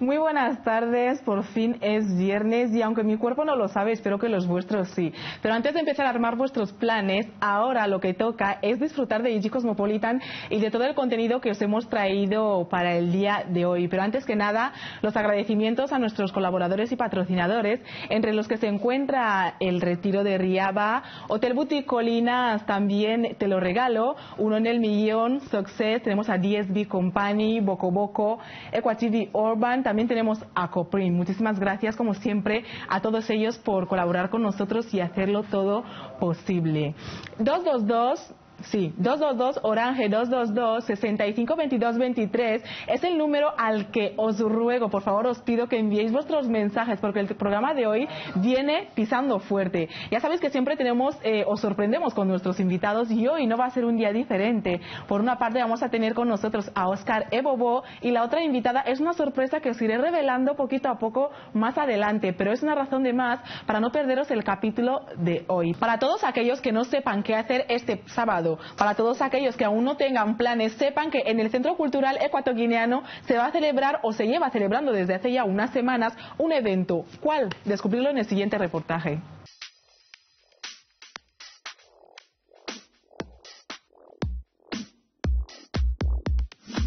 Muy buenas tardes, por fin es viernes y aunque mi cuerpo no lo sabe, espero que los vuestros sí. Pero antes de empezar a armar vuestros planes, ahora lo que toca es disfrutar de IG Cosmopolitan y de todo el contenido que os hemos traído para el día de hoy. Pero antes que nada, los agradecimientos a nuestros colaboradores y patrocinadores, entre los que se encuentra el Retiro de Riaba, Hotel Boutique Colinas, también te lo regalo, uno en el millón, Success, tenemos a DSB Company, Boco Boco, Equativ Urban, también tenemos a Coprim. Muchísimas gracias, como siempre, a todos ellos por colaborar con nosotros y hacerlo todo posible. 222 Sí, 222 Orange 222 652223 es el número al que os ruego, por favor, os pido que enviéis vuestros mensajes porque el programa de hoy viene pisando fuerte. Ya sabéis que siempre tenemos, eh, os sorprendemos con nuestros invitados y hoy no va a ser un día diferente. Por una parte vamos a tener con nosotros a Oscar Ebobo y la otra invitada es una sorpresa que os iré revelando poquito a poco más adelante, pero es una razón de más para no perderos el capítulo de hoy. Para todos aquellos que no sepan qué hacer este sábado, para todos aquellos que aún no tengan planes, sepan que en el Centro Cultural Ecuatoguineano se va a celebrar o se lleva celebrando desde hace ya unas semanas un evento. ¿Cuál? Descubrirlo en el siguiente reportaje.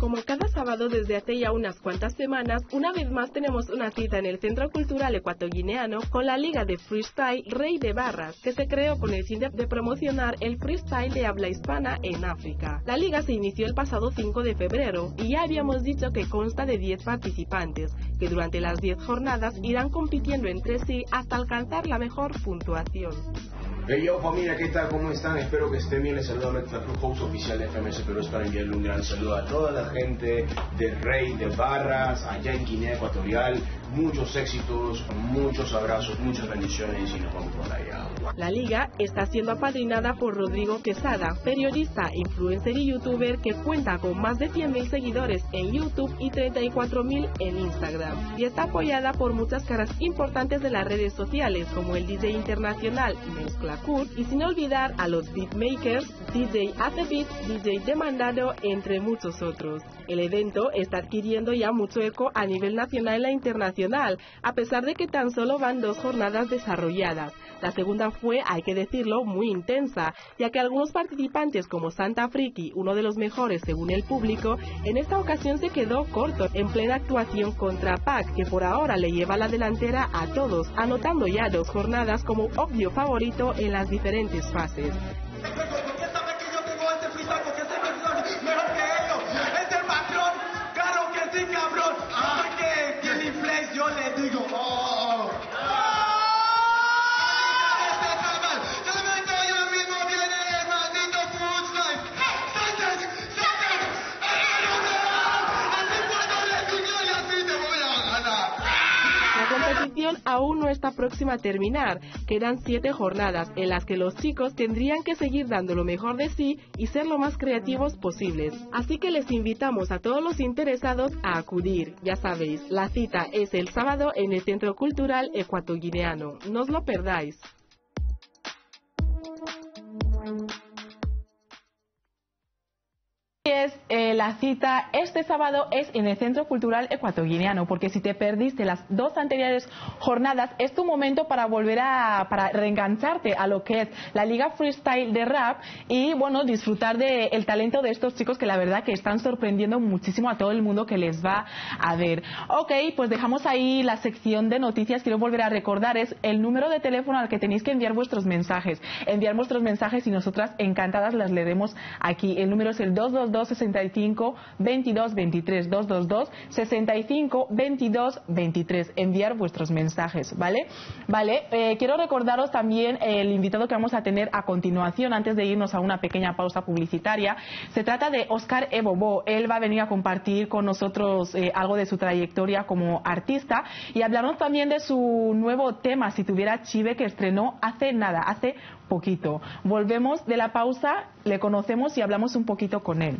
Como cada sábado desde hace ya unas cuantas semanas, una vez más tenemos una cita en el Centro Cultural Ecuatoguineano con la Liga de Freestyle Rey de Barras, que se creó con el fin de promocionar el freestyle de habla hispana en África. La liga se inició el pasado 5 de febrero y ya habíamos dicho que consta de 10 participantes, que durante las 10 jornadas irán compitiendo entre sí hasta alcanzar la mejor puntuación. Hey yo familia, ¿qué tal? ¿Cómo están? Espero que estén bien. Les saludo a nuestro host oficial de FMS Perú. Es para enviarle un gran saludo a toda la gente de Rey, de Barras, allá en Guinea Ecuatorial. Muchos éxitos, muchos abrazos, muchas bendiciones y nos vamos por allá. La liga está siendo apadrinada por Rodrigo Quesada, periodista, influencer y youtuber que cuenta con más de 100.000 seguidores en YouTube y 34.000 en Instagram. Y está apoyada por muchas caras importantes de las redes sociales como el DJ internacional Mezcla y sin olvidar a los beatmakers DJ Beat, DJ Demandado, entre muchos otros. El evento está adquiriendo ya mucho eco a nivel nacional e internacional, a pesar de que tan solo van dos jornadas desarrolladas. La segunda fue, hay que decirlo, muy intensa, ya que algunos participantes como Santa Friki, uno de los mejores según el público, en esta ocasión se quedó corto en plena actuación contra Pac, que por ahora le lleva la delantera a todos, anotando ya dos jornadas como obvio favorito en las diferentes fases. Aún no está próxima a terminar. Quedan siete jornadas en las que los chicos tendrían que seguir dando lo mejor de sí y ser lo más creativos posibles. Así que les invitamos a todos los interesados a acudir. Ya sabéis, la cita es el sábado en el Centro Cultural Ecuatoguineano. No os lo perdáis. Eh, la cita este sábado es en el Centro Cultural Ecuatoguineano, porque si te perdiste las dos anteriores jornadas, es tu momento para volver a para reengancharte a lo que es la Liga Freestyle de Rap y bueno, disfrutar del el talento de estos chicos que la verdad que están sorprendiendo muchísimo a todo el mundo que les va a ver. Ok, pues dejamos ahí la sección de noticias. Quiero volver a recordar, es el número de teléfono al que tenéis que enviar vuestros mensajes. Enviar vuestros mensajes y nosotras encantadas las leeremos aquí. El número es el 222 265 22 23 222 65 22 23 enviar vuestros mensajes vale vale eh, quiero recordaros también el invitado que vamos a tener a continuación antes de irnos a una pequeña pausa publicitaria. Se trata de Oscar Ebobo él va a venir a compartir con nosotros eh, algo de su trayectoria como artista y hablarnos también de su nuevo tema si tuviera Chive que estrenó hace nada hace poquito. Volvemos de la pausa le conocemos y hablamos un poquito con él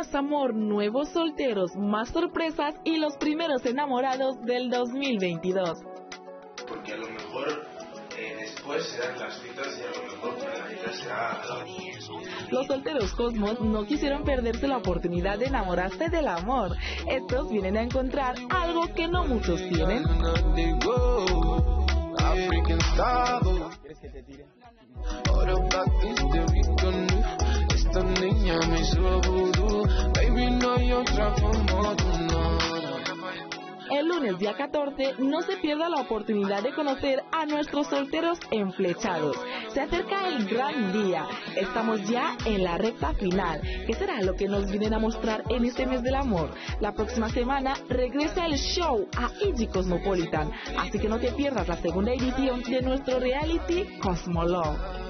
más amor, nuevos solteros, más sorpresas y los primeros enamorados del 2022. Porque a lo mejor eh, después serán las citas y a lo mejor la vida será Los solteros Cosmos no quisieron perderse la oportunidad de enamorarse del amor. Estos vienen a encontrar algo que no muchos tienen. ¿Quieres que te tire? Esta niña me hizo El lunes día 14 no se pierda la oportunidad de conocer a nuestros solteros enflechados. Se acerca el gran día. Estamos ya en la recta final. ¿Qué será lo que nos vienen a mostrar en este mes del amor? La próxima semana regresa el show a Iggy Cosmopolitan. Así que no te pierdas la segunda edición de nuestro reality Cosmolove.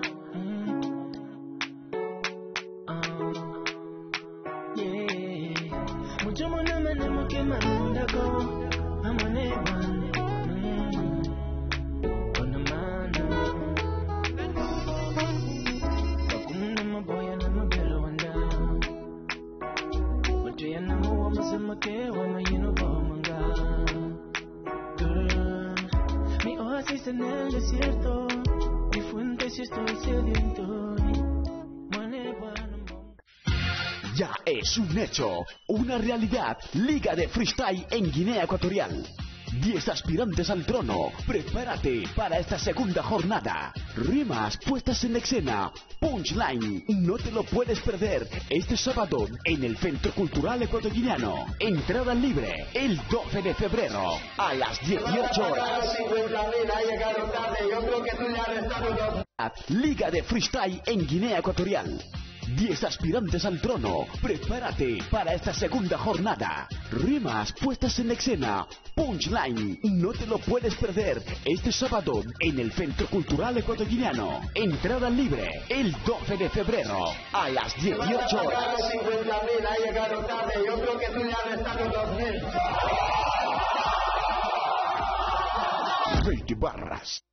un hecho, una realidad. Liga de Freestyle en Guinea Ecuatorial. 10 aspirantes al trono. Prepárate para esta segunda jornada. Rimas puestas en escena. Punchline. No te lo puedes perder. Este sábado en el Centro Cultural Ecuatoriano. Entrada libre el 12 de febrero a las 18 horas. Liga de Freestyle en Guinea Ecuatorial. 10 aspirantes al trono. Prepárate para esta segunda jornada. Rimas puestas en escena. Punchline. No te lo puedes perder. Este sábado en el Centro Cultural Ecuatoriano. Entrada libre el 12 de febrero a las 18 horas. 20 barras.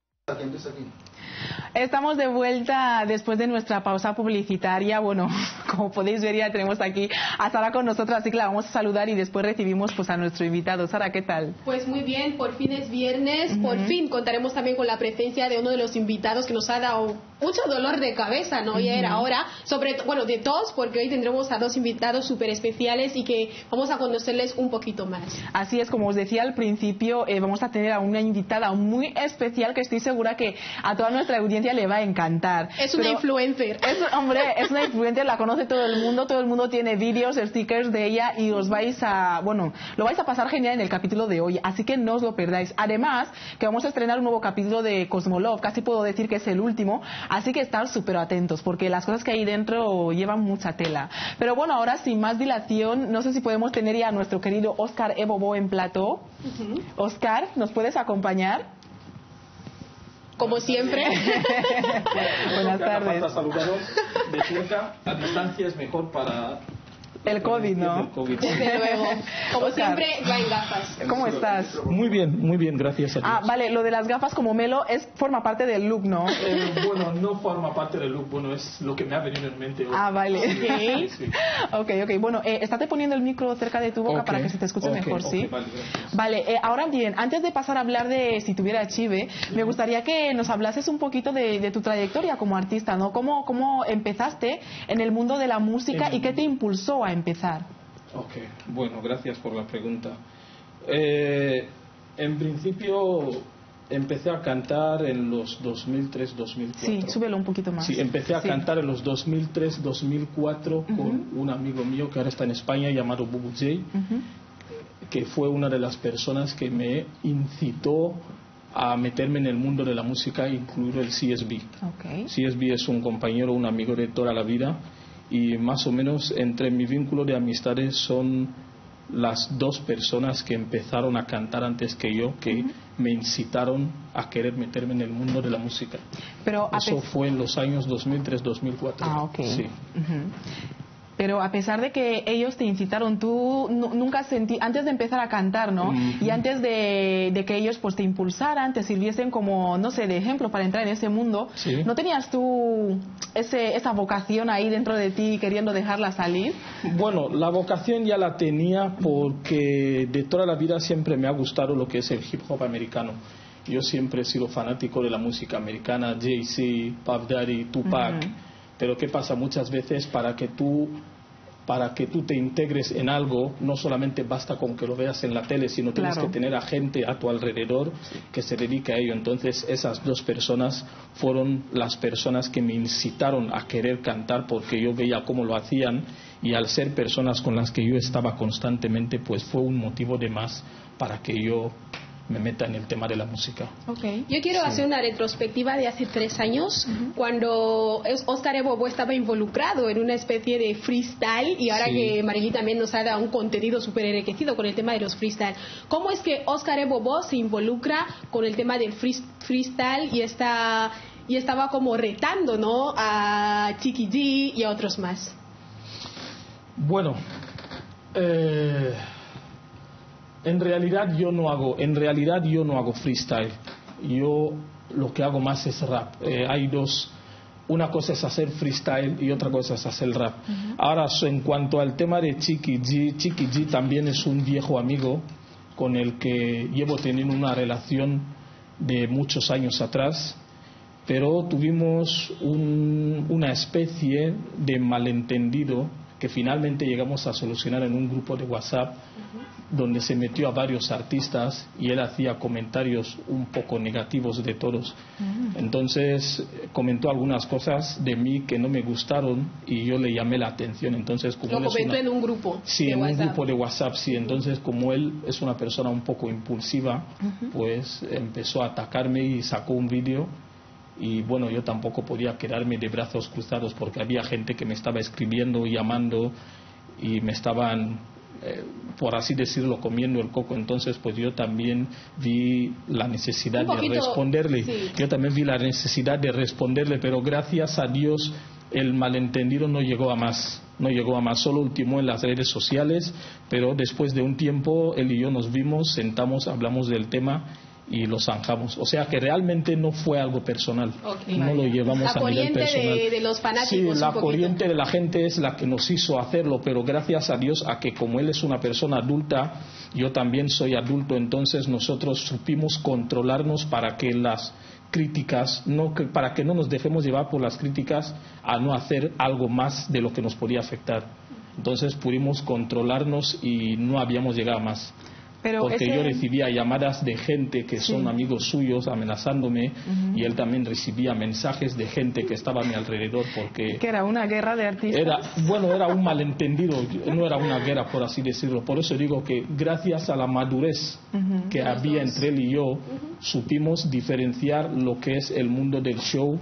Estamos de vuelta después de nuestra pausa publicitaria. Bueno, como podéis ver ya tenemos aquí a Sara con nosotros, así que la vamos a saludar y después recibimos pues a nuestro invitado. Sara, ¿qué tal? Pues muy bien, por fin es viernes, por fin contaremos también con la presencia de uno de los invitados que nos ha dado mucho dolor de cabeza, ¿no? Y era ahora, sobre bueno, de todos, porque hoy tendremos a dos invitados súper especiales y que vamos a conocerles un poquito más. Así es, como os decía al principio, eh, vamos a tener a una invitada muy especial que estoy segura que a toda nuestra audiencia le va a encantar. Es una Pero- influencer. Es, hombre, es una influencer, la conoce todo el mundo, todo el mundo tiene vídeos, stickers de ella y os vais a, bueno, lo vais a pasar genial en el capítulo de hoy, así que no os lo perdáis. Además, que vamos a estrenar un nuevo capítulo de Cosmolove, casi puedo decir que es el último, así que estar súper atentos, porque las cosas que hay dentro llevan mucha tela. Pero bueno, ahora sin más dilación, no sé si podemos tener ya a nuestro querido Oscar Ebobo en plató. Oscar, ¿nos puedes acompañar? Como siempre. Buenas tardes. saludaros de cerca. A distancia es mejor para El COVID, ¿no? el COVID. Desde luego. Como Oscar. siempre, va en gafas. ¿Cómo estás? Muy bien, muy bien, gracias a Dios. Ah, vale, lo de las gafas como Melo es forma parte del look, ¿no? Eh, bueno, no forma parte del look, bueno, es lo que me ha venido en mente hoy. Ah, vale. Sí, sí. ok, ok. Bueno, eh, estate poniendo el micro cerca de tu boca para que se te escuche mejor, ¿sí? vale. Vale, eh, ahora bien, antes de pasar a hablar de si tuviera Chive, me gustaría que nos hablases un poquito de, de tu trayectoria como artista, ¿no? ¿Cómo, ¿Cómo empezaste en el mundo de la música En- y qué te impulsó a empezar? Ok, bueno, gracias por la pregunta. Eh, en principio empecé a cantar en los 2003-2004. Sí, súbelo un poquito más. Sí, empecé a Sí. cantar en los 2003-2004 con un amigo mío que ahora está en España llamado Bubu J, Ujú. que fue una de las personas que me incitó a meterme en el mundo de la música, incluido el CSB. Ok. CSB es un compañero, un amigo de toda la vida y más o menos entre mi vínculo de amistades son las dos personas que empezaron a cantar antes que yo, que me incitaron a querer meterme en el mundo de la música. Pero Eso fue en los años 2003-2004. Ah, ok. Sí. Ujú. Pero a pesar de que ellos te incitaron, tú nu- nunca sentí, antes de empezar a cantar, ¿no? Y antes de, de que ellos pues te impulsaran, te sirviesen como, no sé, de ejemplo para entrar en ese mundo, Sí. ¿no tenías tú ese, esa vocación ahí dentro de ti queriendo dejarla salir? Bueno, la vocación ya la tenía porque de toda la vida siempre me ha gustado lo que es el hip hop americano. Yo siempre he sido fanático de la música americana, Jay-Z, Puff Daddy, Tupac. Pero ¿qué pasa muchas veces para que tú para que tú te integres en algo, no solamente basta con que lo veas en la tele, sino tienes que tener a gente a tu alrededor que se dedique a ello. Entonces, esas dos personas fueron las personas que me incitaron a querer cantar porque yo veía cómo lo hacían y al ser personas con las que yo estaba constantemente, pues fue un motivo de más para que yo me meta en el tema de la música. Okay. Yo quiero hacer una retrospectiva de hace tres años, cuando Oscar Ebobo estaba involucrado en una especie de freestyle y ahora Sí. que Marily también nos ha dado un contenido súper enriquecido con el tema de los freestyle. ¿Cómo es que Oscar Ebobo se involucra con el tema del free- freestyle y está y estaba como retando, ¿no? A Chiqui G y a otros más. Bueno, eh, en realidad yo no hago, en realidad yo no hago freestyle. Yo lo que hago más es rap. Eh, hay dos, una cosa es hacer freestyle y otra cosa es hacer rap. Ahora, so- en cuanto al tema de Chiqui G, Chiqui G también es un viejo amigo con el que llevo teniendo una relación de muchos años atrás pero tuvimos un- una especie de malentendido que finalmente llegamos a solucionar en un grupo de WhatsApp donde se metió a varios artistas y él hacía comentarios un poco negativos de todos. Entonces eh, comentó algunas cosas de mí que no me gustaron y yo le llamé la atención. Entonces, como Lo él comentó una- en un grupo. Sí, de en un WhatsApp. grupo de WhatsApp, sí. Entonces, como él es una persona un poco impulsiva, pues empezó a atacarme y sacó un vídeo. Y bueno, yo tampoco podía quedarme de brazos cruzados porque había gente que me estaba escribiendo, llamando y me estaban, eh, por así decirlo, comiendo el coco. Entonces, pues yo también vi la necesidad de responderle. sí. Yo también vi la necesidad de responderle, pero gracias a Dios el malentendido no llegó a más. No llegó a más, solo ultimó en las redes sociales, pero después de un tiempo él y yo nos vimos, sentamos, hablamos del tema y lo zanjamos. O sea que realmente no fue algo personal, no lo llevamos La a nivel corriente de- personal. de los fanáticos, Sí, la poquito. corriente de la gente es la que nos hizo hacerlo, pero gracias a Dios a que como él es una persona adulta, yo también soy adulto, entonces nosotros supimos controlarnos para que las críticas, no, que- para que no nos dejemos llevar por las críticas a no hacer algo más de lo que nos podía afectar. Entonces pudimos controlarnos y no habíamos llegado a más. Pero porque ese- yo recibía llamadas de gente que son Sí. amigos suyos amenazándome y él también recibía mensajes de gente que estaba a mi alrededor porque Que era una guerra de artistas. era bueno era un malentendido no era una guerra por así decirlo. Por eso digo que gracias a la madurez que había entre él y yo supimos diferenciar lo que es el mundo del show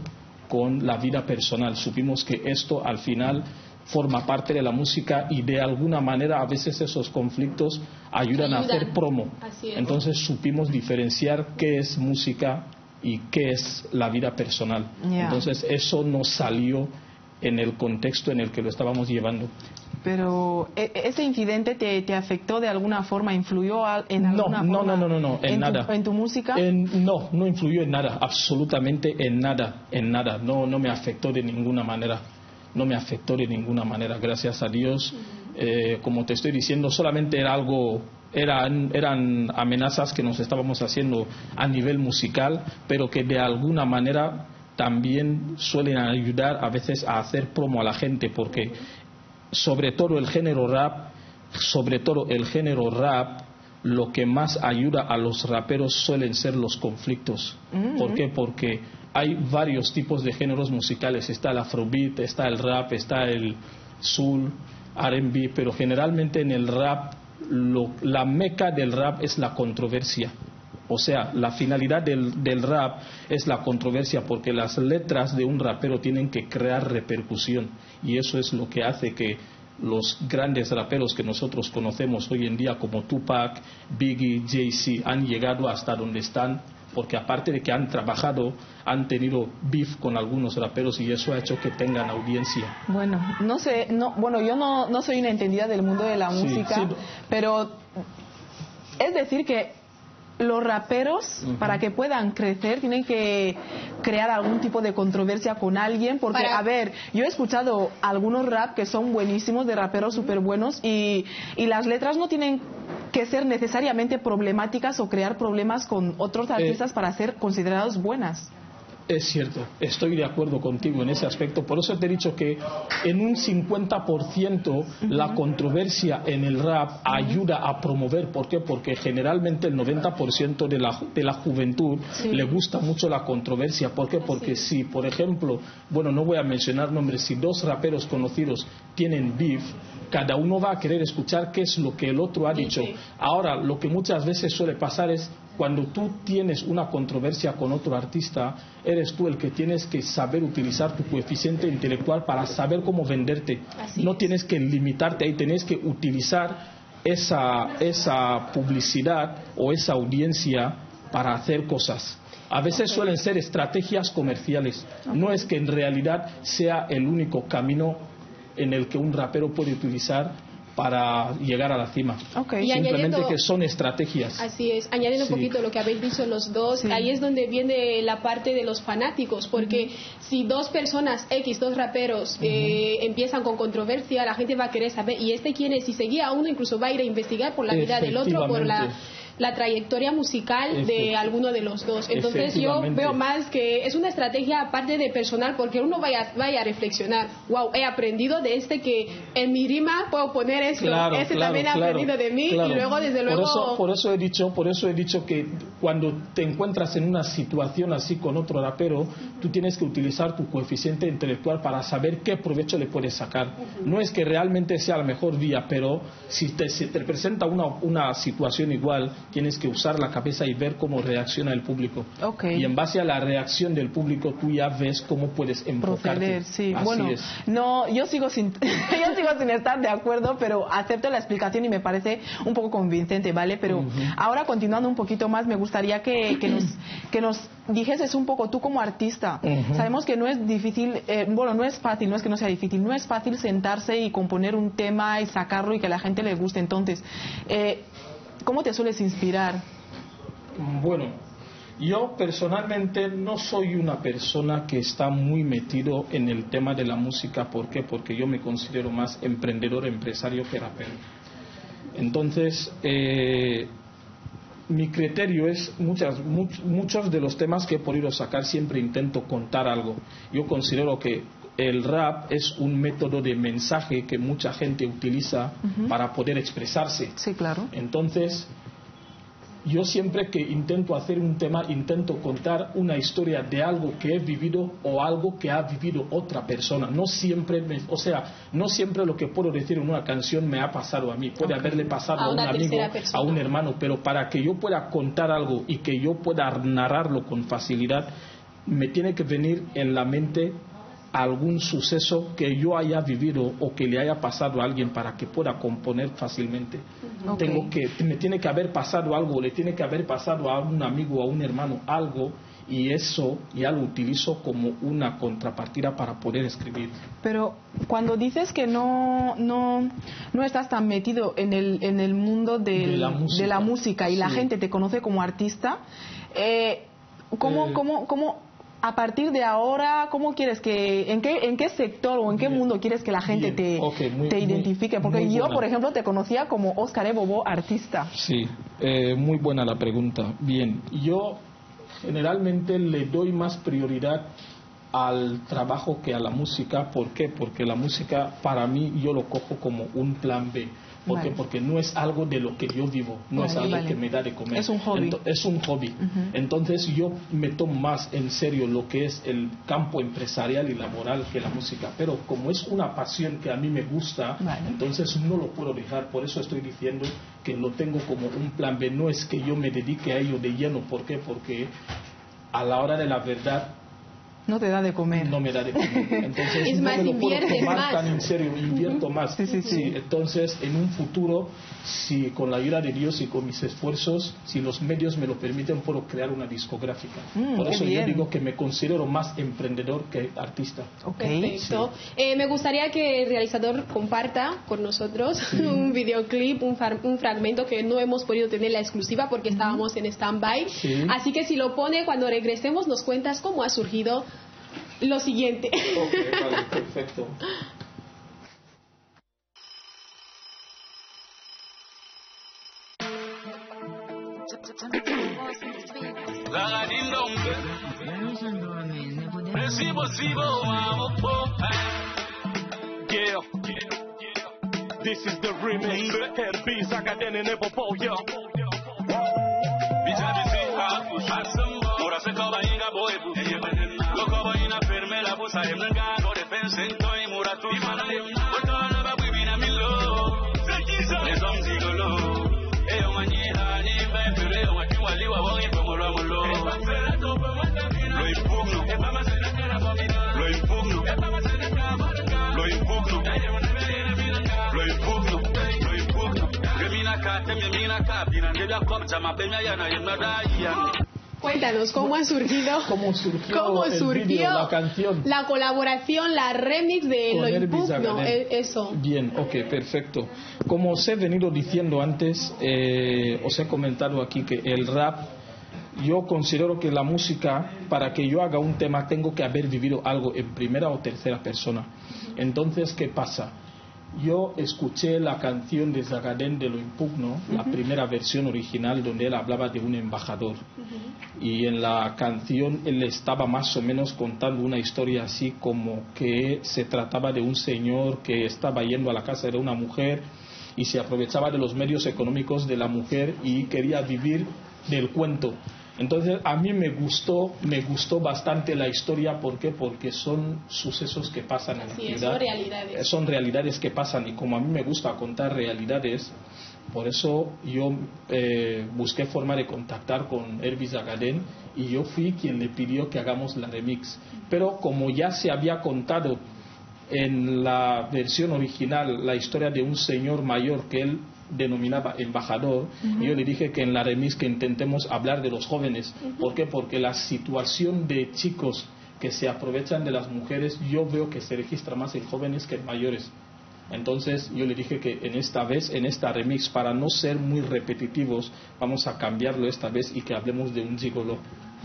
con la vida personal. Supimos que esto al final forma parte de la música y de alguna manera a veces esos conflictos ayudan, a hacer promo entonces supimos diferenciar qué es música y qué es la vida personal entonces eso nos salió en el contexto en el que lo estábamos llevando. Pero e- ese incidente te, te afectó de alguna forma, influyó en No, alguna no, forma no, no, no, en nada. en tu música. En- no, no influyó en nada, absolutamente en nada, en nada. No, no me afectó de ninguna manera. No me afectó de ninguna manera, gracias a Dios. Eh, como te estoy diciendo, solamente era algo, eran, eran amenazas que nos estábamos haciendo a nivel musical, pero que de alguna manera también suelen ayudar a veces a hacer promo a la gente, porque sobre todo el género rap, sobre todo el género rap, lo que más ayuda a los raperos suelen ser los conflictos. ¿Por qué? Porque hay varios tipos de géneros musicales. Está el afrobeat, está el rap, está el soul, R&B, pero generalmente en el rap lo- la meca del rap es la controversia. O sea, la finalidad del, del rap es la controversia porque las letras de un rapero tienen que crear repercusión y eso es lo que hace que los grandes raperos que nosotros conocemos hoy en día como Tupac, Biggie, Jay-Z han llegado hasta donde están porque aparte de que han trabajado, han tenido beef con algunos raperos y eso ha hecho que tengan audiencia. Bueno, no sé, no, bueno, yo no, no soy una entendida del mundo de la Sí, música, sí. pero es decir que los raperos, para que puedan crecer, tienen que crear algún tipo de controversia con alguien, porque, Para- a ver, yo he escuchado algunos rap que son buenísimos, de raperos súper buenos, y, y las letras no tienen que ser necesariamente problemáticas o crear problemas con otros artistas para ser considerados buenas. Es cierto, estoy de acuerdo contigo en ese aspecto. Por eso te he dicho que en un 50% la controversia en el rap ayuda a promover. ¿Por qué? Porque generalmente el 90% de la, de la juventud Sí. le gusta mucho la controversia. ¿Por qué? Porque si, por ejemplo, bueno, no voy a mencionar nombres, si dos raperos conocidos tienen beef, cada uno va a querer escuchar qué es lo que el otro ha dicho. Ahora, lo que muchas veces suele pasar es cuando tú tienes una controversia con otro artista, eres tú el que tienes que saber utilizar tu coeficiente intelectual para saber cómo venderte. Así no es. tienes que limitarte ahí, tienes que utilizar esa, esa publicidad o esa audiencia para hacer cosas. A veces suelen ser estrategias comerciales. No es que en realidad sea el único camino en el que un rapero puede utilizar para llegar a la cima. Ok. Y Simplemente que son estrategias. Así es, añadiendo Sí. un poquito lo que habéis dicho los dos, Sí. ahí es donde viene la parte de los fanáticos, porque si dos personas X, dos raperos, eh, empiezan con controversia, la gente va a querer saber, ¿y este quién es? Si seguía a uno, incluso va a ir a investigar por la vida del otro, por la. La trayectoria musical de alguno de los dos. Entonces yo veo más que es una estrategia aparte de personal, porque uno vaya, vaya a reflexionar, wow, he aprendido de este que en mi rima puedo poner esto, Claro, este claro, también ha claro, aprendido de mí, y luego desde luego... Por eso, por eso he dicho, por eso he dicho que cuando te encuentras en una situación así con otro rapero, tú tienes que utilizar tu coeficiente intelectual para saber qué provecho le puedes sacar. No es que realmente sea la mejor vía, pero si te, si te presenta una, una situación igual, tienes que usar la cabeza y ver cómo reacciona el público. Y en base a la reacción del público, tú ya ves cómo puedes enfocarte. proceder, sí. Así bueno, es. no, yo sigo sin, yo sigo sin estar de acuerdo, pero acepto la explicación y me parece un poco convincente, ¿vale? Pero ahora continuando un poquito más, me gustaría que, que nos, que nos dijeses un poco tú como artista. Sabemos que no es difícil, eh, bueno, no es fácil, no es que no sea difícil, no es fácil sentarse y componer un tema y sacarlo y que a la gente le guste. Entonces, eh, ¿cómo te sueles inspirar? Bueno, yo personalmente no soy una persona que está muy metido en el tema de la música. ¿Por qué? Porque yo me considero más emprendedor, empresario que rapero. Entonces, eh, mi criterio es muchas, much- muchos de los temas que he podido sacar siempre intento contar algo. Yo considero que el rap es un método de mensaje que mucha gente utiliza para poder expresarse. Sí, claro. Entonces, yo siempre que intento hacer un tema, intento contar una historia de algo que he vivido o algo que ha vivido otra persona. No siempre, me- o sea, no siempre lo que puedo decir en una canción me ha pasado a mí. Puede haberle pasado A a, un amigo, persona. a un hermano, pero para que yo pueda contar algo y que yo pueda narrarlo con facilidad, me tiene que venir en la mente algún suceso que yo haya vivido o que le haya pasado a alguien para que pueda componer fácilmente. Ok. Tengo que, me tiene que haber pasado algo, le tiene que haber pasado a un amigo o a un hermano algo y eso ya lo utilizo como una contrapartida para poder escribir. Pero cuando dices que no, no, no estás tan metido en el, en el mundo del- De la música. de la música y la Sí. gente te conoce como artista, eh, ¿cómo, Eh. cómo, cómo, a partir de ahora, cómo quieres que, en qué, en qué sector o en qué Bien. mundo quieres que la gente Bien. te, muy- identifique? Porque yo, buena. por ejemplo, te conocía como Óscar Bobo, artista. Sí, eh, muy buena la pregunta. Bien, yo generalmente le doy más prioridad al trabajo que a la música. ¿Por qué? Porque la música para mí yo lo cojo como un plan B. ¿Por qué? Porque no es algo de lo que yo vivo, no es algo vale. que me da de comer. Es un hobby. Ento- es un hobby. Entonces yo me tomo más en serio lo que es el campo empresarial y laboral que la música. Pero como es una pasión que a mí me gusta, entonces no lo puedo dejar. Por eso estoy diciendo que lo tengo como un plan B. No es que yo me dedique a ello de lleno. ¿Por qué? Porque a la hora de la verdad No te da de comer. no me da de comer. Entonces, Es no más, me lo puedo tomar más. tan en serio, invierto más. Sí, sí, sí. entonces, en un futuro, si con la ayuda de Dios y con mis esfuerzos, si los medios me lo permiten, puedo crear una discográfica. Mm, Por eso yo bien. digo que me considero más emprendedor que artista. Ok. Perfecto. Eh, me gustaría que el realizador comparta con nosotros un videoclip, un, far- un fragmento que no hemos podido tener la exclusiva porque estábamos en stand-by. Sí. Así que si lo pone cuando regresemos nos cuentas cómo ha surgido lo siguiente. Ok, vale, perfecto. Yeah. This is the remix. I'm a you. Lo impugno, lo impugno, lo impugno, lo impugno, Cuéntanos cómo ha surgido. ¿Cómo surgió ¿Cómo el surgió vídeo, la canción? la colaboración, la remix de Lo Impugno? Eh, Eso. Bien, ok, perfecto. Como os he venido diciendo antes, eh, os he comentado aquí que el rap, yo considero que la música, para que yo haga un tema, tengo que haber vivido algo en primera o tercera persona. Entonces, ¿qué pasa? Yo escuché la canción de Zagadén de Lo Impugno, la primera versión original, donde él hablaba de un embajador. Y en la canción él estaba más o menos contando una historia así como que se trataba de un señor que estaba yendo a la casa de una mujer y se aprovechaba de los medios económicos de la mujer y quería vivir del cuento. Entonces a mí me gustó, me gustó bastante la historia, ¿por qué? Porque son sucesos que pasan en la ciudad. son realidades. Son realidades que pasan y como a mí me gusta contar realidades, por eso yo eh, busqué forma de contactar con Hervis Agadén y yo fui quien le pidió que hagamos la remix. Pero como ya se había contado en la versión original la historia de un señor mayor que él denominaba embajador, yo le dije que en la remix que intentemos hablar de los jóvenes. ¿Por qué? Porque la situación de chicos que se aprovechan de las mujeres yo veo que se registra más en jóvenes que en mayores. Entonces yo le dije que en esta vez, en esta remix, para no ser muy repetitivos, vamos a cambiarlo esta vez y que hablemos de un gigolo.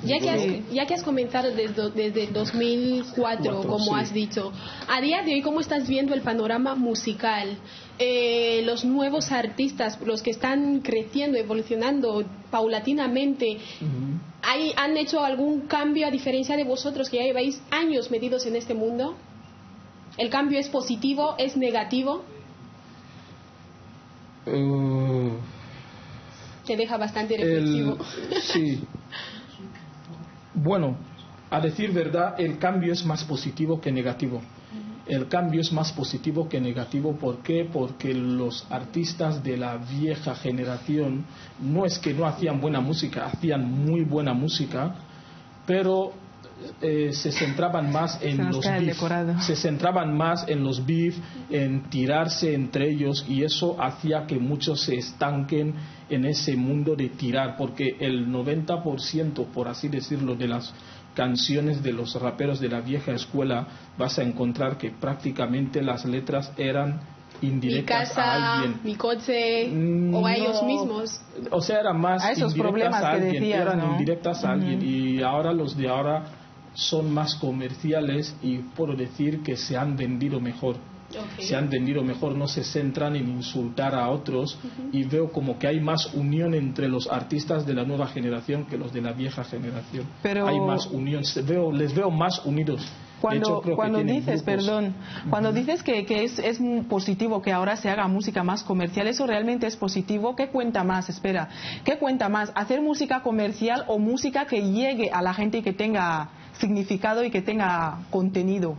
Ya que, has, ya que has comenzado desde, desde 2004, Cuatro, como sí. has dicho, a día de hoy, ¿cómo estás viendo el panorama musical? Eh, los nuevos artistas, los que están creciendo, evolucionando paulatinamente, Ujú. ¿hay, ¿han hecho algún cambio a diferencia de vosotros que ya lleváis años metidos en este mundo? ¿El cambio es positivo? ¿Es negativo? Eh, Te deja bastante el- reflexivo. sí. Bueno, a decir verdad, el cambio es más positivo que negativo. El cambio es más positivo que negativo. ¿Por qué? Porque los artistas de la vieja generación no es que no hacían buena música, hacían muy buena música, pero eh, se centraban más en Se los beef. se centraban más en los beef, en tirarse entre ellos y eso hacía que muchos se estanquen en ese mundo de tirar, porque el 90%, por así decirlo, de las canciones de los raperos de la vieja escuela vas a encontrar que prácticamente las letras eran Mi indirectas a alguien. mi coche, o a ellos mismos. O sea, eran más A esos indirectas problemas a que alguien, decías, eran ¿no? indirectas a alguien y ahora los de ahora son más comerciales y puedo decir que se han vendido mejor. Se han vendido mejor, no se centran en insultar a otros y veo como que hay más unión entre los artistas de la nueva generación que los de la vieja generación. Pero- Hay más unión, se- veo, les veo más unidos. Cuando, hecho, cuando dices, grupos. perdón, cuando dices que, que es, es positivo que ahora se haga música más comercial, ¿eso realmente es positivo? ¿Qué cuenta más? Espera, ¿qué cuenta más? ¿Hacer música comercial o música que llegue a la gente y que tenga significado y que tenga contenido?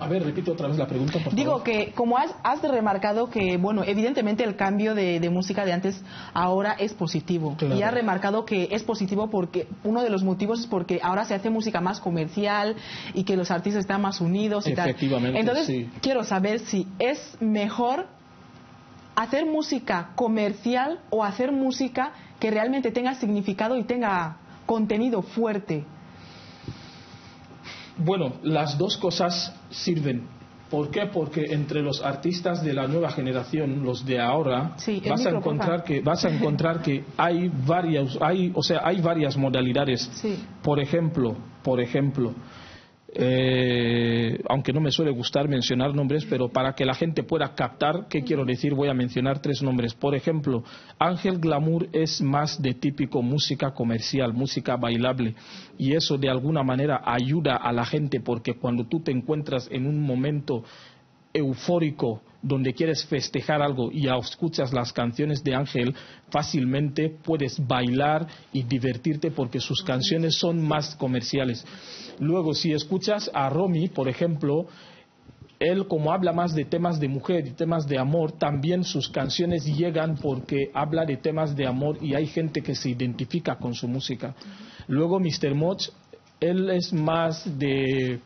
A ver, repite otra vez la pregunta, por Digo favor. que como has, has remarcado que, bueno, evidentemente el cambio de, de música de antes ahora es positivo. Claro. Y has remarcado que es positivo porque uno de los motivos es porque ahora se hace música más comercial y que los artistas están más unidos y tal. Efectivamente, Entonces, sí. quiero saber si es mejor hacer música comercial o hacer música que realmente tenga significado y tenga contenido fuerte. Bueno, las dos cosas sirven. ¿Por qué? Porque entre los artistas de la nueva generación, los de ahora, Sí, vas a encontrar que vas a encontrar que hay varias, hay, o sea, hay varias modalidades. Sí. Por ejemplo, por ejemplo, eh, aunque no me suele gustar mencionar nombres, pero para que la gente pueda captar qué quiero decir, voy a mencionar tres nombres. Por ejemplo, Ángel Glamour es más de típico música comercial, música bailable, y eso de alguna manera ayuda a la gente porque cuando tú te encuentras en un momento eufórico donde quieres festejar algo y escuchas las canciones de Ángel, fácilmente puedes bailar y divertirte porque sus canciones son más comerciales. Luego, si escuchas a Romy, por ejemplo, él como habla más de temas de mujer y temas de amor, también sus canciones llegan porque habla de temas de amor y hay gente que se identifica con su música. Luego Mr. Moch, él es más de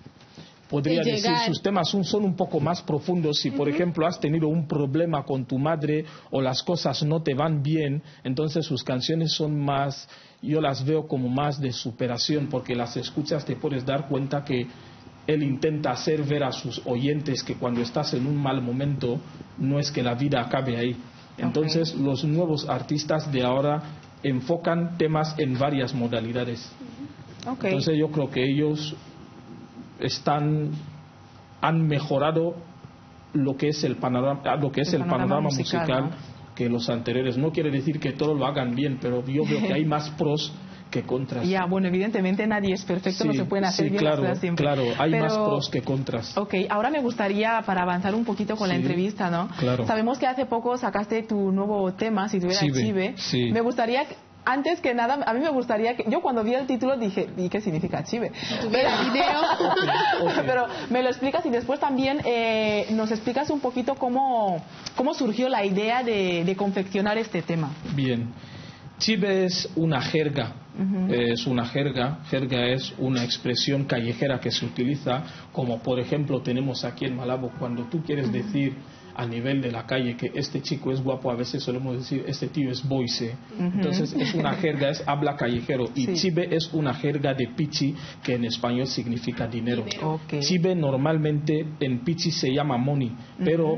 podría De decir sus temas son, un poco más profundos. Si por ejemplo has tenido un problema con tu madre o las cosas no te van bien entonces sus canciones son más yo las veo como más de superación porque las escuchas te puedes dar cuenta que él intenta hacer ver a sus oyentes que cuando estás en un mal momento no es que la vida acabe ahí. Entonces los nuevos artistas de ahora enfocan temas en varias modalidades. Entonces yo creo que ellos están han mejorado lo que es el panorama lo que es El el, panorama panorama, musical, musical, ¿no? que los anteriores no quiere decir que todo lo hagan bien pero yo veo que hay más pros que contras Ya, bueno, evidentemente nadie es perfecto, no Sí, se pueden hacer sí, bien claro, las cosas siempre. claro hay más Pero- pros que contras Ok, ahora me gustaría, para avanzar un poquito con la Sí, entrevista, ¿no? claro. Sabemos que hace poco sacaste tu nuevo tema, Si tuviera Chive, Chive. sí. Me gustaría, antes que nada, a mí me gustaría que, yo cuando vi el título dije, ¿y qué significa Chive? ok. Pero me lo explicas y después también eh, nos explicas un poquito cómo, cómo surgió la idea de, de confeccionar este tema. Bien. Chive es una jerga. Es una jerga. Jerga es una expresión callejera que se utiliza, como por ejemplo tenemos aquí en Malabo, cuando tú quieres decir a nivel de la calle que este chico es guapo, a veces solemos decir este tío es boise. Entonces es una jerga, es habla callejero. Y Sí. chive es una jerga de pichi, que en español significa dinero. Ok. Chive normalmente en pichi se llama money, pero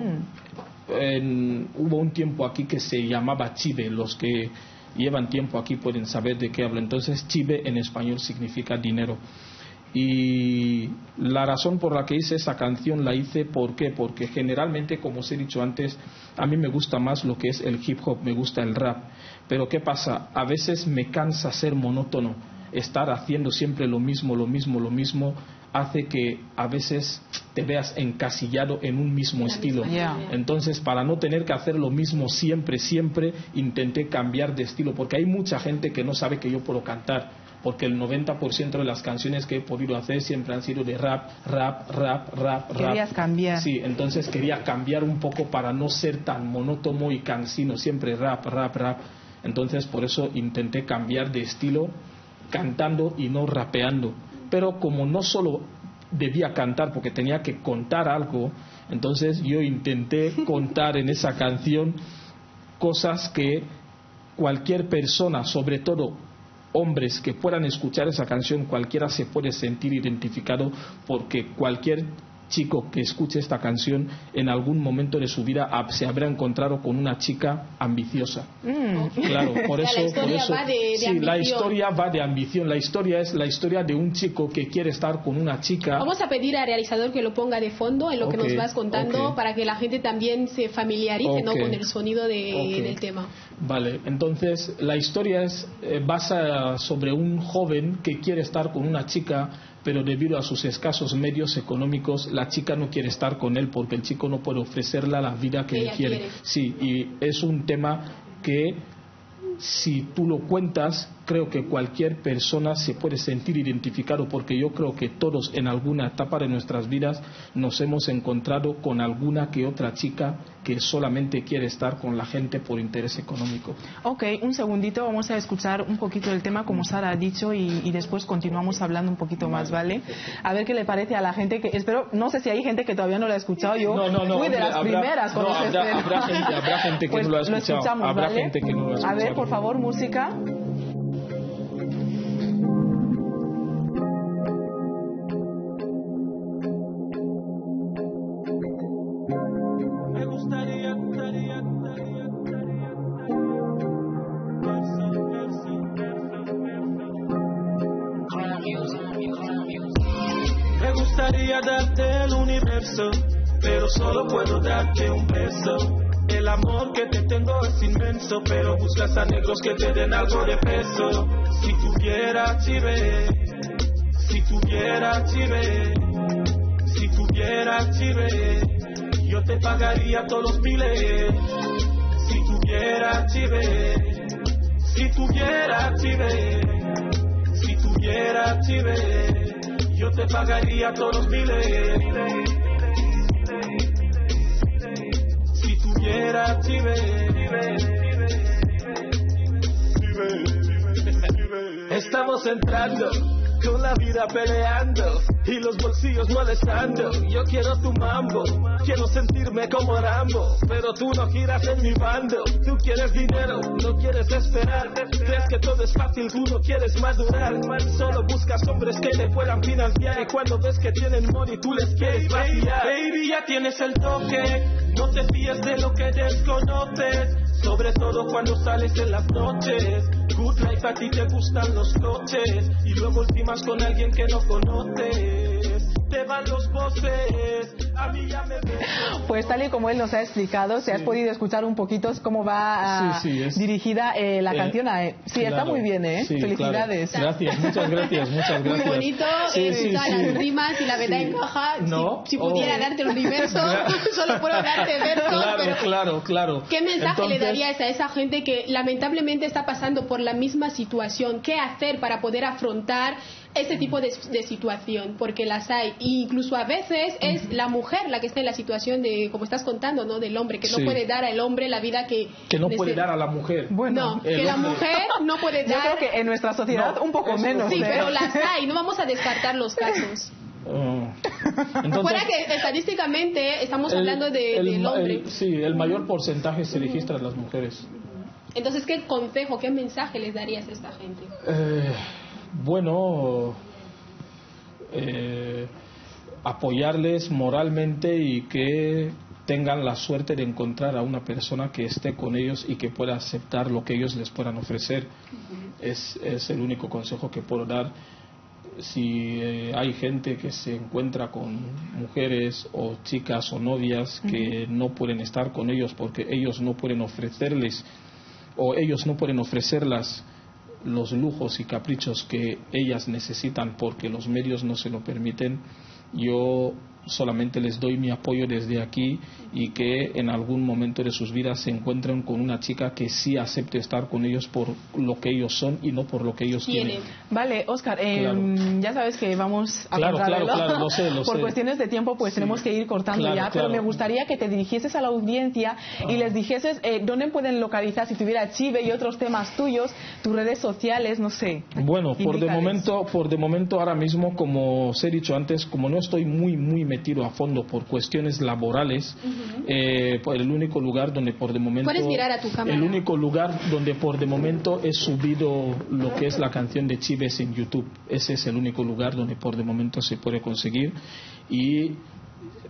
en- hubo un tiempo aquí que se llamaba chive. Los que llevan tiempo aquí pueden saber de qué hablo. Entonces, chive en español significa dinero. Y la razón por la que hice esa canción la hice, ¿por qué? Porque generalmente, como os he dicho antes, a mí me gusta más lo que es el hip hop, me gusta el rap. Pero ¿qué pasa? A veces me cansa ser monótono, estar haciendo siempre lo mismo, lo mismo, lo mismo, hace que a veces te veas encasillado en un mismo estilo. Entonces, para no tener que hacer lo mismo siempre, siempre, intenté cambiar de estilo, porque hay mucha gente que no sabe que yo puedo cantar, porque el 90% de las canciones que he podido hacer siempre han sido de rap, rap, rap, rap, rap. Querías cambiar. Sí, entonces quería cambiar un poco para no ser tan monótono y cansino, siempre rap, rap, rap. Entonces, por eso intenté cambiar de estilo cantando y no rapeando. Pero como no solo debía cantar porque tenía que contar algo, entonces yo intenté contar en esa canción cosas que cualquier persona, sobre todo hombres que puedan escuchar esa canción, cualquiera se puede sentir identificado porque cualquier chico que escuche esta canción en algún momento de su vida se habrá encontrado con una chica ambiciosa. Mm. Claro, por O sea, eso, la historia por eso- va de- de sí, la ambición. historia va de ambición. La historia es la historia de un chico que quiere estar con una chica. Vamos a pedir al realizador que lo ponga de fondo en lo que nos vas contando para que la gente también se familiarice ¿no? Con el sonido de- del tema. Vale, entonces la historia es eh, basa sobre un joven que quiere estar con una chica, pero debido a sus escasos medios económicos, la chica no quiere estar con él porque el chico no puede ofrecerle la vida que él quiere. quiere. Sí, y es un tema que si tú lo cuentas creo que cualquier persona se puede sentir identificado porque yo creo que todos en alguna etapa de nuestras vidas nos hemos encontrado con alguna que otra chica que solamente quiere estar con la gente por interés económico. Ok, un segundito, vamos a escuchar un poquito el tema como Sara ha dicho y, y después continuamos hablando un poquito más, ¿vale? A ver qué le parece a la gente que espero, no sé si hay gente que todavía no lo ha escuchado, yo No, no, no, fui de las habrá- primeras con habrá- habrá gente- habrá gente que Pues no lo ha escuchado, escuchamos, habrá ¿vale? gente que no lo ha A ver, escuchado. por favor, música. Solo puedo darte un beso. El amor que te tengo es inmenso, pero buscas a negros que te den algo de peso. Si tuviera chive, si tuviera chive, si tuviera chive, yo te pagaría todos los biles. Si tuviera chive, si tuviera chive, si tuviera chive, yo te pagaría todos los biles. Si tuviera chive, Estamos entrando con la vida peleando y los bolsillos molestando. Yo quiero tu mambo, quiero sentirme como Rambo, pero tú no giras en mi bando. Tú quieres dinero, no quieres esperar. Crees que todo es fácil, tú no quieres madurar. Solo buscas hombres que te puedan financiar y cuando ves que tienen money tú les quieres vaciar. Baby, ya tienes el toque, no te fíes de lo que desconoces. Sobre todo cuando sales en las noches. Good life, a ti te gustan los coches. Y luego ultimas con alguien que no conoces. Te van los voces, Pues tal y como él nos ha explicado, si has podido escuchar un poquito cómo va ah, Sí, sí, es- dirigida eh, la Eh, canción a él. Sí, está claro. muy bien, ¿eh? Sí, Felicidades. claro. Gracias, muchas gracias, muchas Muy gracias. bonito, Sí, eh, sí, todas sí. las rimas y la verdad Sí. encaja. Si- No, Si, pudiera oh. darte el universo, solo puedo darte versos, Claro, pero claro, claro. ¿Qué mensaje le Entonces, darías a esa gente que lamentablemente está pasando por la misma situación? ¿Qué hacer para poder afrontar este tipo de, de situación? Porque las hay. E incluso a veces es la mujer la que está en la situación de, como estás contando, ¿no? Del hombre, que no Sí. puede dar al hombre la vida que... Que no puede nece- dar a la mujer. Bueno, No, que la hombre. mujer no puede yo dar... creo que en nuestra sociedad No, un poco eso menos. Sí, ¿eh? pero las hay. No vamos a descartar los casos. Oh. Entonces, Fuera que estadísticamente estamos el- hablando de, el del hombre. el- sí, el mayor porcentaje se registra en las mujeres. Entonces, ¿qué consejo, qué mensaje les darías a esta gente? Eh, bueno, eh, apoyarles moralmente y que tengan la suerte de encontrar a una persona que esté con ellos y que pueda aceptar lo que ellos les puedan ofrecer. es, es el único consejo que puedo dar. Si eh, hay gente que se encuentra con mujeres o chicas o novias que no pueden estar con ellos porque ellos no pueden ofrecerles o ellos no pueden ofrecerlas los lujos y caprichos que ellas necesitan porque los medios no se lo permiten, yo solamente les doy mi apoyo desde aquí y que en algún momento de sus vidas se encuentren con una chica que sí acepte estar con ellos por lo que ellos son y no por lo que ellos Tiene. tienen. Vale, Oscar, eh, Claro. ya sabes que vamos a Claro, claro, claro, lo sé, lo Por sé. cuestiones de tiempo, pues Sí. tenemos que ir cortando Claro, ya, pero me gustaría que te dirigieses a la audiencia y les dijeses eh, dónde pueden localizar, si tuviera Chive y otros temas tuyos, tus redes sociales, no sé. Bueno, por de momento, por de momento ahora mismo, como os he dicho antes, como no estoy muy muy metido a fondo por cuestiones laborales, eh, pues el único lugar donde por de momento Puedes mirar a tu cámara. el único lugar donde por de momento he subido lo que es la canción de Chives en YouTube. Ese es el único lugar donde por de momento se puede conseguir y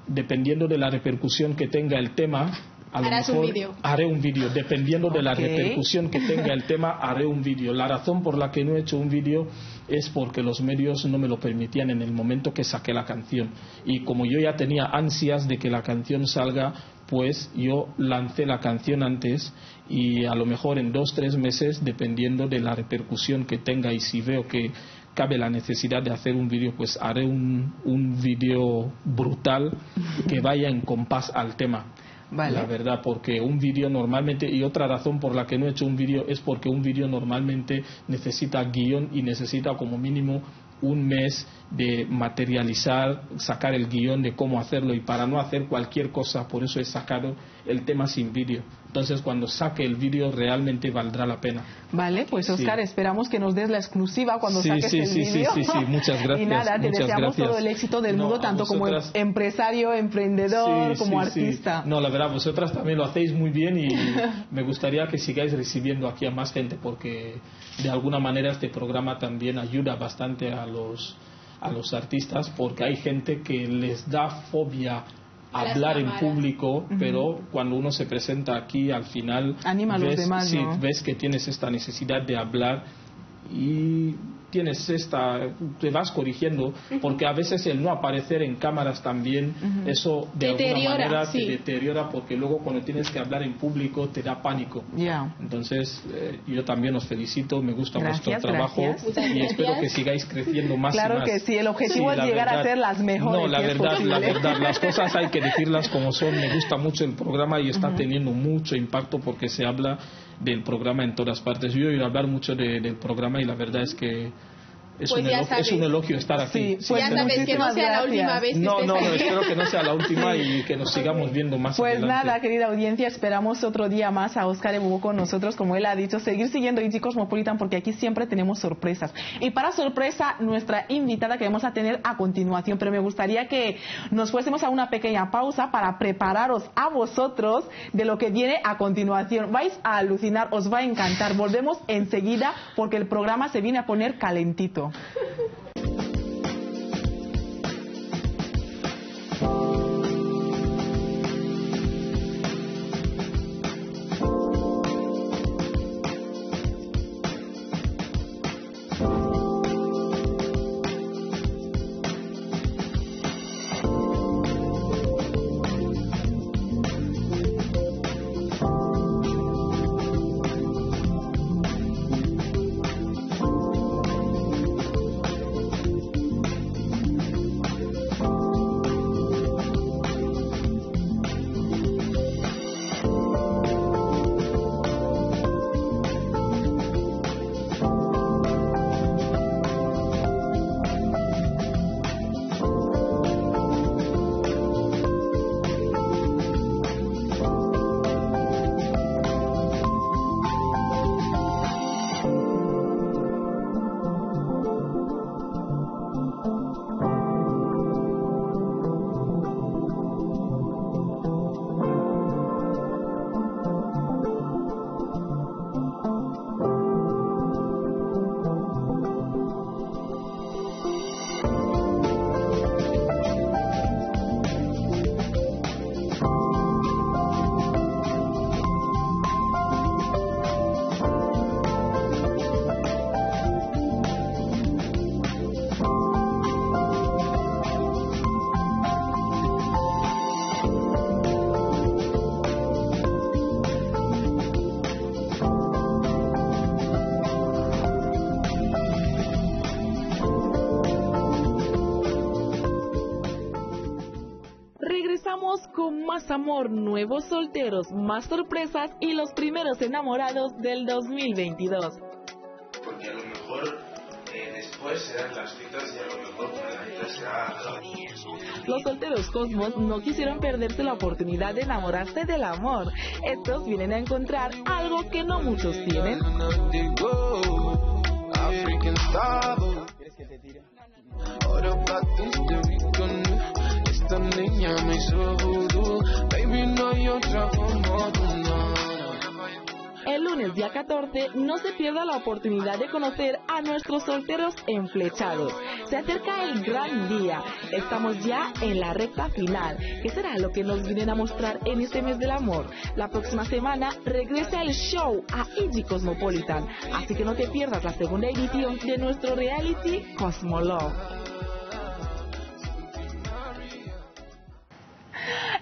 dependiendo de la repercusión que tenga el tema, a lo Harás un mejor vídeo. haré un vídeo. Dependiendo de la repercusión que tenga el tema, haré un vídeo. La razón por la que no he hecho un vídeo es porque los medios no me lo permitían en el momento que saqué la canción. Y como yo ya tenía ansias de que la canción salga, pues yo lancé la canción antes y a lo mejor en dos, tres meses, dependiendo de la repercusión que tenga y si veo que cabe la necesidad de hacer un vídeo, pues haré un, un vídeo brutal que vaya en compás al tema. La verdad, porque un vídeo normalmente, y otra razón por la que no he hecho un vídeo es porque un vídeo normalmente necesita guion y necesita como mínimo un mes de materializar, sacar el guion de cómo hacerlo y para no hacer cualquier cosa, por eso he sacado el tema sin vídeo. Entonces, cuando saque el vídeo, realmente valdrá la pena. Vale, pues Sí. Oscar, esperamos que nos des la exclusiva cuando Sí, saques sí, el sí, sí, vídeo. sí, sí, muchas gracias, Y nada, te deseamos gracias. todo el éxito del No, mundo, tanto como vosotras- empresario, emprendedor, Sí, como sí, sí. artista. No, la verdad, vosotras también lo hacéis muy bien y me gustaría que sigáis recibiendo aquí a más gente porque de alguna manera este programa también ayuda bastante a los a los artistas porque hay gente que les da fobia hablar en público, pero cuando uno se presenta aquí al final Anima a los ves, demás, sí, ¿no? ves que tienes esta necesidad de hablar y tienes esta te vas corrigiendo porque a veces el no aparecer en cámaras también eso de alguna Deteriora, manera sí. te deteriora porque luego cuando tienes que hablar en público te da pánico Ya. entonces eh, yo también os felicito me gusta Gracias, vuestro trabajo gracias. Y espero que sigáis creciendo más y Claro más. que sí, el objetivo es la llegar a ser las mejores, no la es verdad la verdad las cosas hay que decirlas como son me gusta mucho el programa y está teniendo mucho impacto porque se habla del programa en todas partes. Yo he oído hablar mucho de- del programa y la verdad es que es, Pues un, elogio, es un elogio estar aquí Sí, pues ya sabes que no sea la última vez que no, estés no, no, espero que no sea la última y que nos sigamos viendo más Pues adelante. nada, querida audiencia, esperamos otro día más a Oscar Ebubo con nosotros, como él ha dicho, seguir siguiendo Ig Cosmopolitan porque aquí siempre tenemos sorpresas. Y para sorpresa, nuestra invitada que vamos a tener a continuación, pero me gustaría que nos fuésemos a una pequeña pausa para prepararos a vosotros de lo que viene a continuación. Vais a alucinar, os va a encantar. Volvemos enseguida porque el programa se viene a poner calentito. Regresamos más amor, nuevos solteros, más sorpresas y los primeros enamorados del 2022. Porque a lo mejor eh, después serán las citas y a lo mejor la cita será Los solteros Cosmos no quisieron perderse la oportunidad de enamorarse del amor. Estos vienen a encontrar algo que no muchos tienen. Batiste El lunes día 14 no se pierda la oportunidad de conocer a nuestros solteros enflechados. Se acerca el gran día. Estamos ya en la recta final. ¿Qué será lo que nos vienen a mostrar en este mes del amor? La próxima semana regresa el show a Iggy Cosmopolitan. Así que no te pierdas la segunda edición de nuestro reality Cosmolove.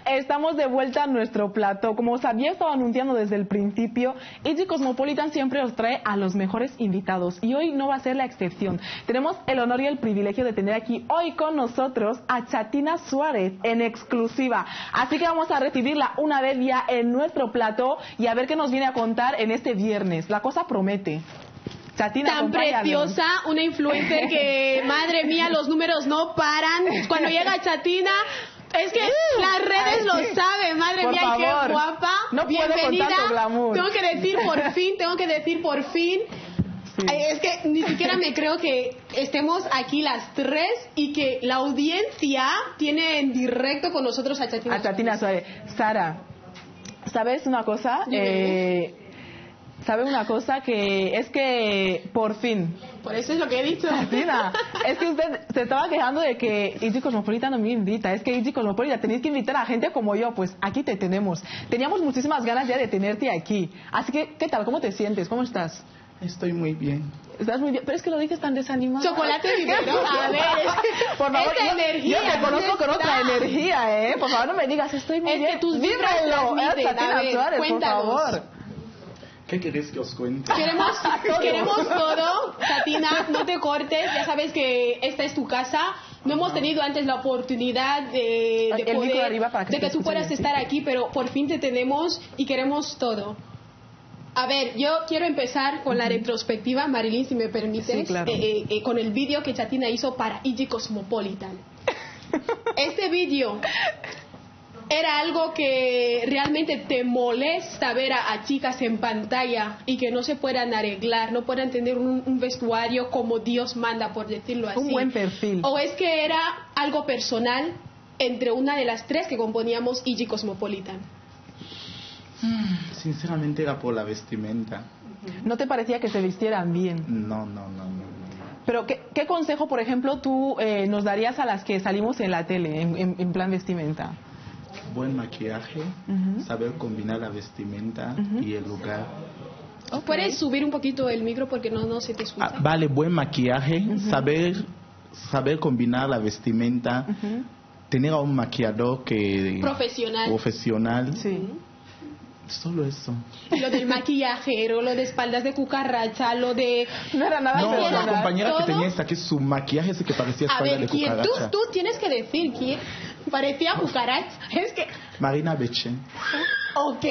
Estamos de vuelta a nuestro plato. Como os había estado anunciando desde el principio, Iggy Cosmopolitan siempre os trae a los mejores invitados y hoy no va a ser la excepción. Tenemos el honor y el privilegio de tener aquí hoy con nosotros a Chatina Suárez en exclusiva. Así que vamos a recibirla una vez ya en nuestro plato y a ver qué nos viene a contar en este viernes. La cosa promete. Chatina, tan preciosa, una influencer que, madre mía, los números no paran. Cuando llega Chatina, es que las redes lo sí. saben, madre Por mía, y favor. qué guapa. No puedo con tanto glamour. Tengo que decir por fin, tengo que decir por fin. Sí. Es que ni siquiera me creo que estemos aquí las tres y que la audiencia tiene en directo con nosotros a Chatina. A Chatina Suárez. Sara, ¿sabes una cosa? Eh, ¿Sabe una cosa? Que es que por fin Por eso es lo que he dicho. Chatina, es que usted se estaba quejando de que Iggy Cosmopolitan no me invita. Es que Iggy Cosmopolitan tenéis que invitar a gente como yo. Pues aquí te tenemos. Teníamos muchísimas ganas ya de tenerte aquí. Así que, ¿qué tal? ¿Cómo te sientes? ¿Cómo estás? Estoy muy bien. Estás muy bien. Pero es que lo dices tan desanimado. Chocolate biberón, a ver, Por favor, esa yo- energía, Yo te conozco con ¿dónde otra energía, ¿eh? Por favor, no me digas, estoy muy Es bien. que tus vibras Dímelo, transmiten. Chatina A ver, Suárez, por favor. ¿Qué queréis que os cuente? Queremos, Todo. queremos todo, Satina, no te cortes, ya sabes que esta es tu casa. No hemos tenido antes la oportunidad de, de poder, arriba para que de que tú puedas estar aquí, pero por fin te tenemos y queremos todo. A ver, yo quiero empezar con la retrospectiva, Marilyn, si me permites, Sí, claro. eh, eh, eh, con el vídeo que Chatina hizo para Iggy Cosmopolitan. Este vídeo era algo que realmente te molesta ver a, a chicas en pantalla y que no se puedan arreglar, no puedan tener un, un vestuario como Dios manda, por decirlo así. Un buen perfil. O es que era algo personal entre una de las tres que componíamos Iggy Cosmopolitan. Sinceramente era por la vestimenta. ¿No te parecía que se vistieran bien? No, no, no, no. no. Pero, ¿qué, qué consejo, por ejemplo, tú eh, nos darías a las que salimos en la tele, en, en- en plan vestimenta? Buen maquillaje, saber combinar la vestimenta y el lugar. ¿Puedes subir un poquito el micro porque no, no se te escucha? Ah, vale, buen maquillaje, saber, saber combinar la vestimenta, tener a un maquillador que Profesional. profesional. Sí. Solo eso. Lo del maquillajero, lo de espaldas de cucaracha, lo de... No era nada No, la compañera que tenía esta que su maquillaje sí que parecía A espalda ver, de ¿quién? Tú, tú tienes que decir quién. Parecía cucaracha. Es que... Marina Beche. Ok.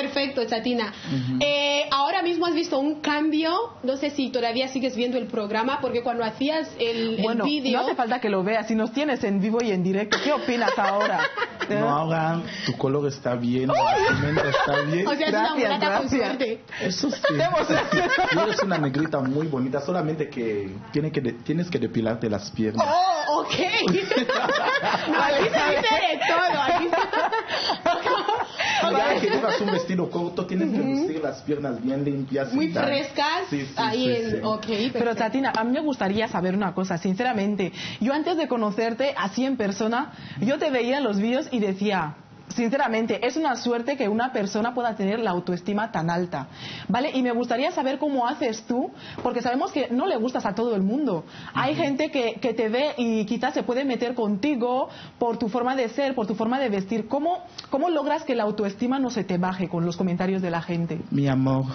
Perfecto, Chatina. Eh, ahora mismo has visto un cambio. No sé si todavía sigues viendo el programa, porque cuando hacías el, el Bueno, vídeo. no hace falta que lo veas, si nos tienes en vivo y en directo, ¿qué opinas ahora? No, ahora tu color está bien, la está bien. O sea, es una Gracias, mulata con gracias. suerte. Eso sí. Y eres una negrita muy bonita, solamente que, tiene que de- tienes que depilarte las piernas. Oh, ok. aquí se dice de todo. Aquí Y ya que llevas un vestido corto, tienes que lucir las piernas bien limpias. Muy frescas. Sí, sí, ahí sí, en. sí. Ok, Pero. Chatina, a mí me gustaría saber una cosa, sinceramente. Yo antes de conocerte así en persona, yo te veía en los vídeos y decía, sinceramente, es una suerte que una persona pueda tener la autoestima tan alta, ¿vale? Y me gustaría saber cómo haces tú, porque sabemos que no le gustas a todo el mundo. Hay gente que, que te ve y quizás se puede meter contigo por tu forma de ser, por tu forma de vestir. ¿Cómo, cómo logras que la autoestima no se te baje con los comentarios de la gente? Mi amor,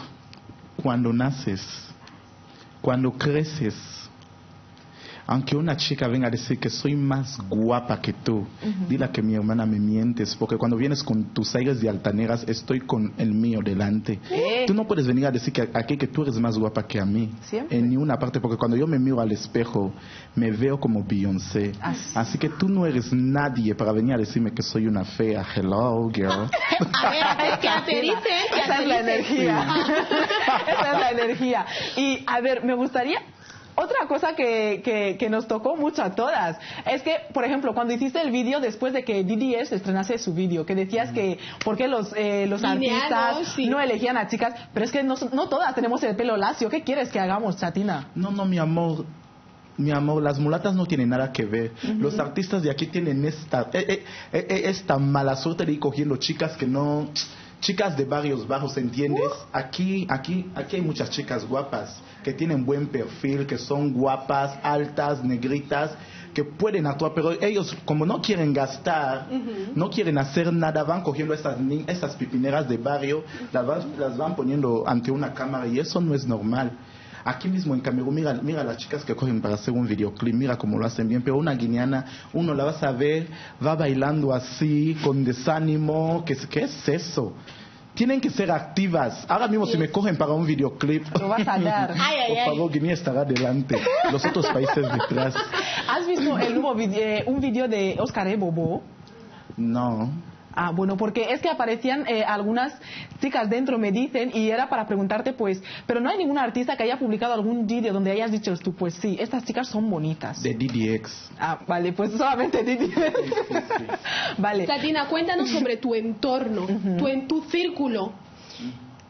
cuando naces, cuando creces, aunque una chica venga a decir que soy más guapa que tú, dile que mi hermana me mientes, porque cuando vienes con tus aires de altaneras, estoy con el mío delante. Eh. Tú no puedes venir a decir que aquí que tú eres más guapa que a mí, Siempre. en ninguna parte, porque cuando yo me miro al espejo, me veo como Beyoncé. Así. Así que tú no eres nadie para venir a decirme que soy una fea. Hello, girl. A ver, que te dicen. que Esa es la energía. Esa es la energía. Y a ver, me gustaría. Otra cosa que, que, que nos tocó mucho a todas es que, por ejemplo, cuando hiciste el vídeo después de que DDS estrenase su vídeo, que decías que por qué los, eh, los Lineanos, artistas sí. no elegían a chicas, pero es que no, no todas tenemos el pelo lacio. ¿Qué quieres que hagamos, Chatina? No, no, mi amor. Mi amor, las mulatas no tienen nada que ver. Los artistas de aquí tienen esta, eh, eh, eh, eh, esta mala suerte de ir cogiendo chicas que no, chicas de barrios bajos, ¿entiendes? Uh. Aquí, aquí, aquí hay muchas chicas guapas que tienen buen perfil, que son guapas, altas, negritas, que pueden actuar, pero ellos como no quieren gastar, no quieren hacer nada, van cogiendo estas, estas pipineras de barrio, las van, las van poniendo ante una cámara y eso no es normal. Aquí mismo en Camerún, mira, mira las chicas que cogen para hacer un videoclip, mira cómo lo hacen bien, pero una guineana, uno la vas a ver, va bailando así, con desánimo, ¿qué, es- qué es eso? Tienen que ser activas. Ahora mismo si me cogen para un videoclip, Lo vas a dar. Ay, ay, por favor, Guinea estará delante, los otros países detrás. ¿Has visto el nuevo un vídeo de Oscar E. Bobo? No. Ah, bueno, porque es que aparecían eh, algunas chicas dentro, me dicen, y era para preguntarte, pues, pero no hay ningún artista que haya publicado algún vídeo donde hayas dicho tú, pues sí, estas chicas son bonitas. De DDX. Ah, vale, pues solamente Titi. vale. Satina, cuéntanos sobre tu entorno, tu, en tu círculo.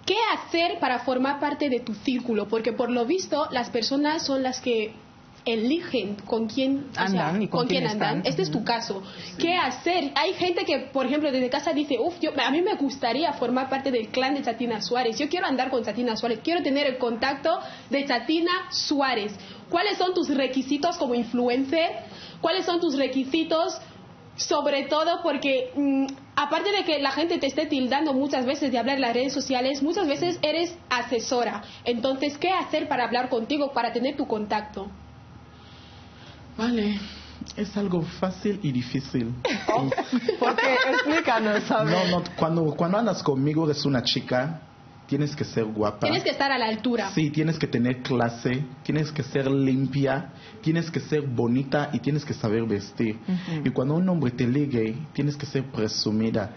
¿Qué hacer para formar parte de tu círculo? Porque por lo visto las personas son las que eligen con quién o sea, Andan y con quién andan. Este es tu caso. ¿Qué hacer? Hay gente que, por ejemplo, desde casa dice, uff, a mí me gustaría formar parte del clan de Chatina Suárez. Yo quiero andar con Chatina Suárez. Quiero tener el contacto de Chatina Suárez. ¿Cuáles son tus requisitos como influencer? ¿Cuáles son tus requisitos sobre todo porque mm, aparte de que la gente te esté tildando muchas veces de hablar en las redes sociales, muchas veces eres asesora. Entonces, ¿qué hacer para hablar contigo, para tener tu contacto? Vale. Es algo fácil y difícil. Porque explícanos, a ver. No, no, cuando, cuando andas conmigo eres una chica, tienes que ser guapa. Tienes que estar a la altura. Sí, tienes que tener clase, tienes que ser limpia, tienes que ser bonita y tienes que saber vestir. Y cuando un hombre te ligue, tienes que ser presumida.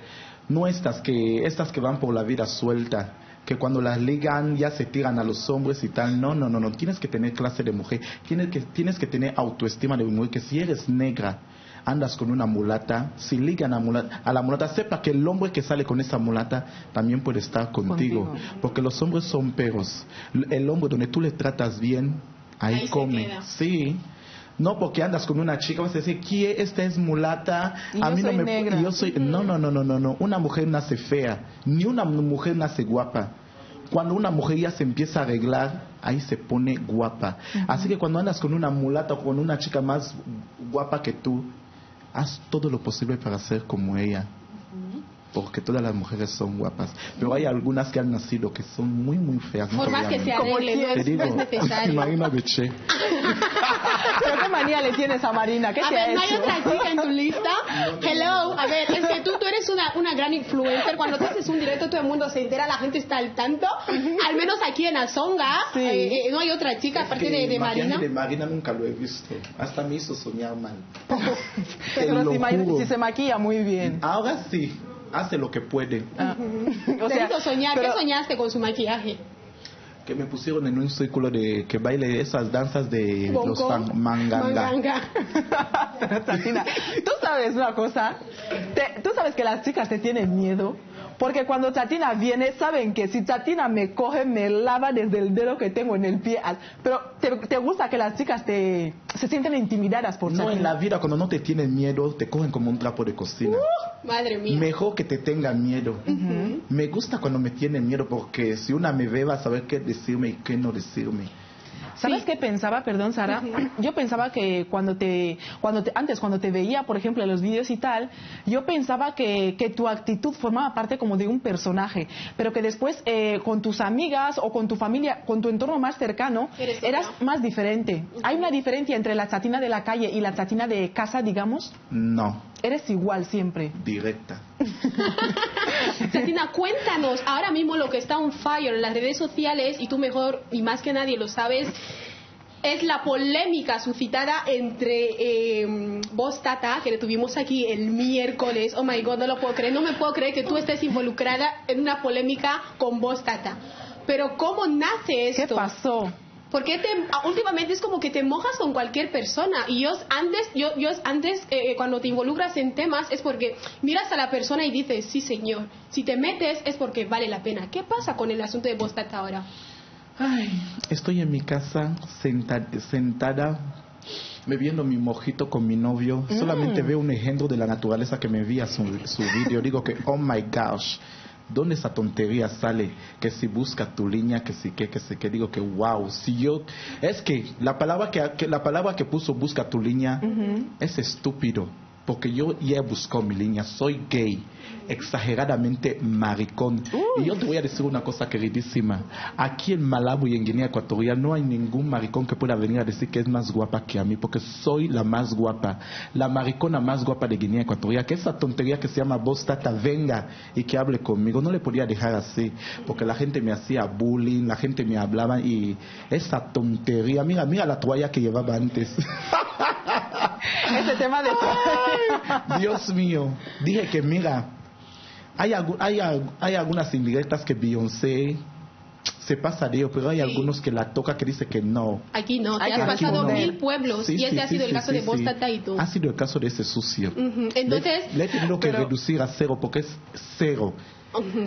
No estas que, estas que van por la vida suelta, que cuando las ligan ya se tiran a los hombres y tal. No, no, no, no. Tienes que tener clase de mujer. Tienes que, tienes que tener autoestima de mujer. Que si eres negra, andas con una mulata, si ligan a, mulata, a la mulata, sepa que el hombre que sale con esa mulata también puede estar contigo. Contigo. Porque los hombres son perros. El hombre donde tú le tratas bien, ahí, Ahí come. Sí. No porque andas con una chica, vas a decir, ¿quién? Esta es mulata. Y a yo mí no me negra. yo soy No, no, no, no, no, no. Una mujer nace fea, ni una mujer nace guapa. Cuando una mujer ya se empieza a arreglar, ahí se pone guapa. Así que cuando andas con una mulata o con una chica más guapa que tú, haz todo lo posible para ser como ella. Porque todas las mujeres son guapas. Pero hay algunas que han nacido que son muy, muy feas. te a que se mentir. arregle, no Te es, digo, es. Marina Beche. Pero qué manía le tienes a Marina, ¿qué A te ha ver, ¿no hay hecho? otra chica en tu lista? Hello, a ver, es que tú, tú eres una, una gran influencer. Cuando tú haces un directo, todo el mundo se entera, la gente está al tanto. Al menos aquí en Azonga, Sí. eh, eh, no hay otra chica aparte de, de Marina. de Marina nunca lo he visto. Hasta me hizo soñar mal. Te Pero si, si se maquilla muy bien. Ahora sí, hace lo que puede. Ah. O sea, hizo soñar. pero- ¿Qué soñaste con su maquillaje? Que me pusieron en un círculo de que baile esas danzas de los Bongo, fan- manganga. manganga. Pero, tú sabes una cosa, Te- tú sabes que las chicas te tienen miedo, porque cuando Chatina viene, saben que si Chatina me coge, me lava desde el dedo que tengo en el pie. al- Pero te, te gusta que las chicas te se sienten intimidadas por No, Chatina. en la vida cuando no te tienen miedo, te cogen como un trapo de cocina. Madre mía. Mejor que te tengan miedo. Me gusta cuando me tienen miedo porque si una me ve va a saber qué decirme y qué no decirme. ¿Sabes qué pensaba? Perdón, Sara. Yo pensaba que cuando te, cuando te, antes cuando te veía, por ejemplo, en los vídeos y tal, yo pensaba que, que tu actitud formaba parte como de un personaje, pero que después eh, con tus amigas o con tu familia, con tu entorno más cercano, Eres eras otra. más diferente. ¿Hay una diferencia entre la chatina de la calle y la chatina de casa, digamos? No, Eres igual siempre. directa. Chatina, cuéntanos ahora mismo lo que está on fire en las redes sociales y tú mejor y más que nadie lo sabes. Es la polémica suscitada entre eh, vos, Tata, que le tuvimos aquí el miércoles. Oh my god, no lo puedo creer. No me puedo creer que tú estés involucrada en una polémica con vos, Tata. Pero, ¿cómo nace ¿Qué esto? pasó? Porque te, ah, últimamente es como que te mojas con cualquier persona y yo antes, yo, yo antes eh, cuando te involucras en temas es porque miras a la persona y dices, sí señor, si te metes es porque vale la pena. ¿Qué pasa con el asunto de Bostat ahora? Ay, estoy en mi casa senta- sentada bebiendo mi mojito con mi novio. Solamente veo un ejemplo de la naturaleza que me envía su, su vídeo. Digo que, oh my gosh, ¿Dónde esa tontería sale? Que si busca tu línea, que si que, que si que digo que wow, si yo es que la palabra que, que la palabra que puso busca tu línea es estúpido, porque yo ya he buscado mi línea, soy gay, exageradamente maricón. Y yo te voy a decir una cosa queridísima, aquí en Malabo y en Guinea Ecuatorial no hay ningún maricón que pueda venir a decir que es más guapa que a mí, porque soy la más guapa, la maricona más guapa de Guinea Ecuatorial, que esa tontería que se llama voz tata venga y que hable conmigo, no le podía dejar así, porque la gente me hacía bullying, la gente me hablaba y esa tontería, mira, mira la toalla que llevaba antes. Ese tema de Dios mío, dije que mira, hay, hay, hay algunas indirectas que Beyoncé se pasa de ello, pero hay algunos que la toca que dice que no. Aquí no, te Ay, has que aquí pasado no. mil pueblos Sí, y ese sí, ha sido sí, el sí, caso sí, de Vos sí. Tata y tú. Ha sido el caso de ese sucio. Ujú, Entonces, le, le he tenido que pero- reducir a cero porque es cero.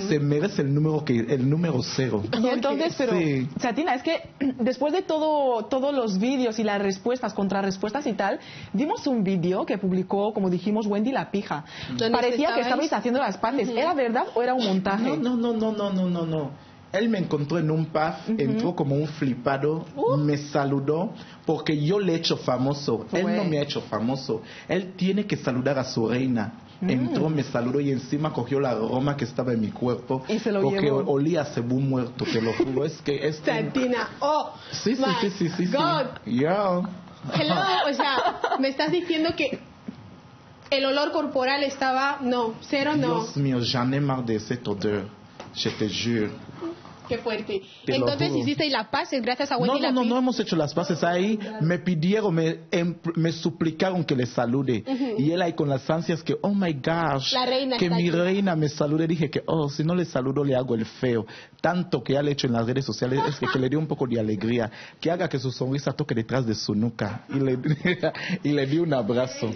Se merece el número que el número cero. Y entonces, pero, Sí. Chatina, es que después de todo, todos los vídeos y las respuestas, contrarrespuestas y tal, vimos un vídeo que publicó, como dijimos, Wendy la pija. ¿Dónde Parecía que estabais? haciendo las paces. ¿Era verdad o era un montaje? No, no, no, no, no, no, no, no. Él me encontró en un pub, entró como un flipado, me saludó porque yo le he hecho famoso. Él no me ha hecho famoso. Él tiene que saludar a su reina. Mm. Entró, me saludó y encima cogió la aroma que estaba en mi cuerpo. Y se lo porque llevó. olía a cebú muerto, te lo juro. Es que es. Santina, oh, Sí, sí, my sí, sí, sí. sí. God. Yeah. Hello, o sea, me estás diciendo que el olor corporal estaba, no, cero no, Dios mío, j'en ai marre de cette odeur. Je te jure. Qué fuerte. Te Entonces juro. hiciste la paz gracias a No, Wendy no, no, Lapi. no hemos hecho las paces ahí. Me pidieron, me, em- me suplicaron que le salude. Y él ahí con las ansias que, oh my gosh, La reina que mi aquí. reina me salude. Dije que, oh, si no le saludo le hago el feo. Tanto que ya le he hecho en las redes sociales es que, que le dio un poco de alegría. Que haga que su sonrisa toque detrás de su nuca. Y le, y le di un abrazo.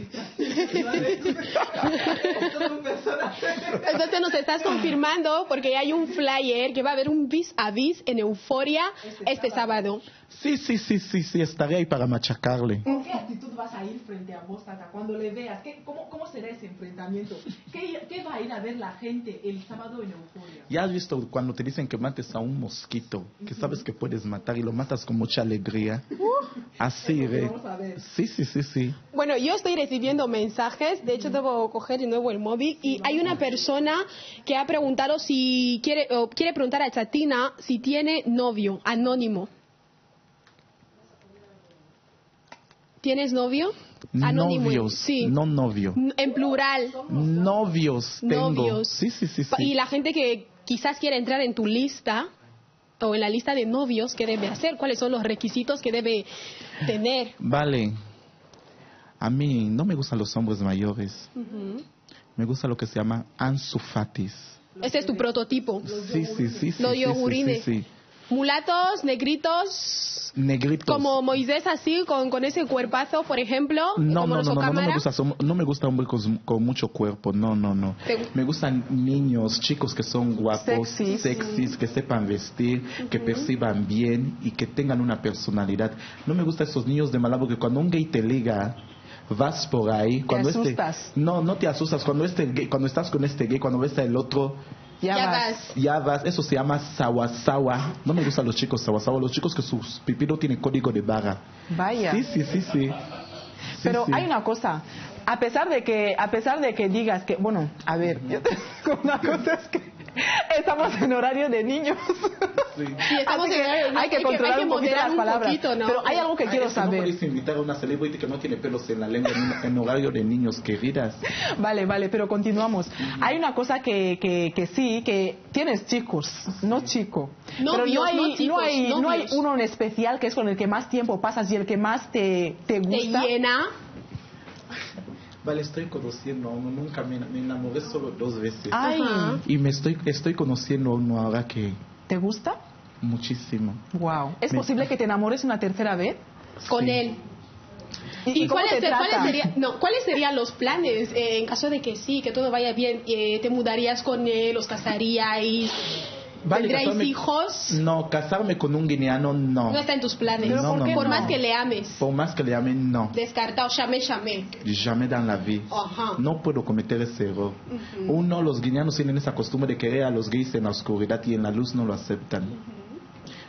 Entonces nos estás confirmando porque hay un flyer que va a haber un vis a vis en Euforia este sábado. Sí, sí, sí, sí, sí, estaré ahí para machacarle. ¿Con qué actitud vas a ir frente a vos, Tata, cuando le veas? ¿Qué, cómo, ¿Cómo será ese enfrentamiento? ¿Qué, ¿Qué va a ir a ver la gente el sábado en Euforia? Ya has visto cuando te dicen que mates a un mosquito, que sabes que puedes matar y lo matas con mucha alegría. Así, ve. vamos a ver. Sí, sí, sí, sí. Bueno, yo estoy recibiendo mensajes, de hecho debo coger de nuevo el móvil y hay una persona que ha preguntado si quiere o quiere preguntar a Chatina si tiene novio anónimo. ¿Tienes novio? Anónimo. Novios, Sí. no novio. En plural. Novios tengo. Novios. Sí, sí, sí, Y la gente que quizás quiere entrar en tu lista o en la lista de novios, ¿qué debe hacer? ¿Cuáles son los requisitos que debe tener? Vale. A mí no me gustan los hombres mayores. Me gusta lo que se llama ansufatis. Ese es tu prototipo. Sí, sí, sí, sí. Los sí, sí, yogurines. sí, sí. Mulatos, negritos, Negritos. como Moisés así, con, con ese cuerpazo, por ejemplo, No, como no, no, no, no me gusta, no me gusta hombre con, con mucho cuerpo, no, no, no. Te- Me gustan niños, chicos que son guapos, Sexys. sexys, que sepan vestir, que perciban bien y que tengan una personalidad. No me gustan esos niños de Malabo que cuando un gay te liga, vas por ahí, cuando este, asustas. no, no te asustas, cuando este gay, cuando estás con este gay, cuando ves al otro, Ya, Ya vas. vas. ya vas, eso se llama sawasawa. No me gustan los chicos sawasawa, los chicos que sus pipí no tienen código de barra. Vaya. Sí, sí, sí, sí. Pero sí. hay una cosa, a pesar de que, a pesar de que digas que, bueno, a ver, yo te digo una cosa es que estamos en horario de niños. Sí, estamos Así en horario de- hay que hay que- controlar hay que un poquito las palabras. poquito, ¿no? Pero hay algo que Ah, quiero que No saber. podéis invitar a una celebrity que no tiene pelos en la lengua en, horario de niños, queridas. Vale, vale, pero continuamos. Hay una cosa que, que, que sí, que tienes chicos, no chico. pero Novios, no hay, no chicos, hay, no hay uno en especial que es con el que más tiempo pasas y el que más te, te Te gusta. llena. Vale, estoy conociendo a uno, nunca me, me enamoré solo dos veces. Ay, Ajá. Y me estoy, estoy conociendo a uno ahora que ¿te gusta? muchísimo. Wow. ¿Es Me- posible que te enamores una tercera vez? con Sí. él. ¿Y, ¿Y cuáles, no, serían los planes eh, en caso de que sí, que todo vaya bien? Eh, ¿Te mudarías con él? ¿Os casaríais? Vale, ¿Tendréis casarme- hijos? No, casarme con un guineano no. No está en tus planes. Pero ¿por qué Por no? más que le ames. Por más que le ame, no. Descartado, chamé, chamé. Jamais dans la vie. Ajá. No puedo cometer ese error. Ujú. Uno, los guineanos tienen esa costumbre de querer a los gays en la oscuridad y en la luz no lo aceptan.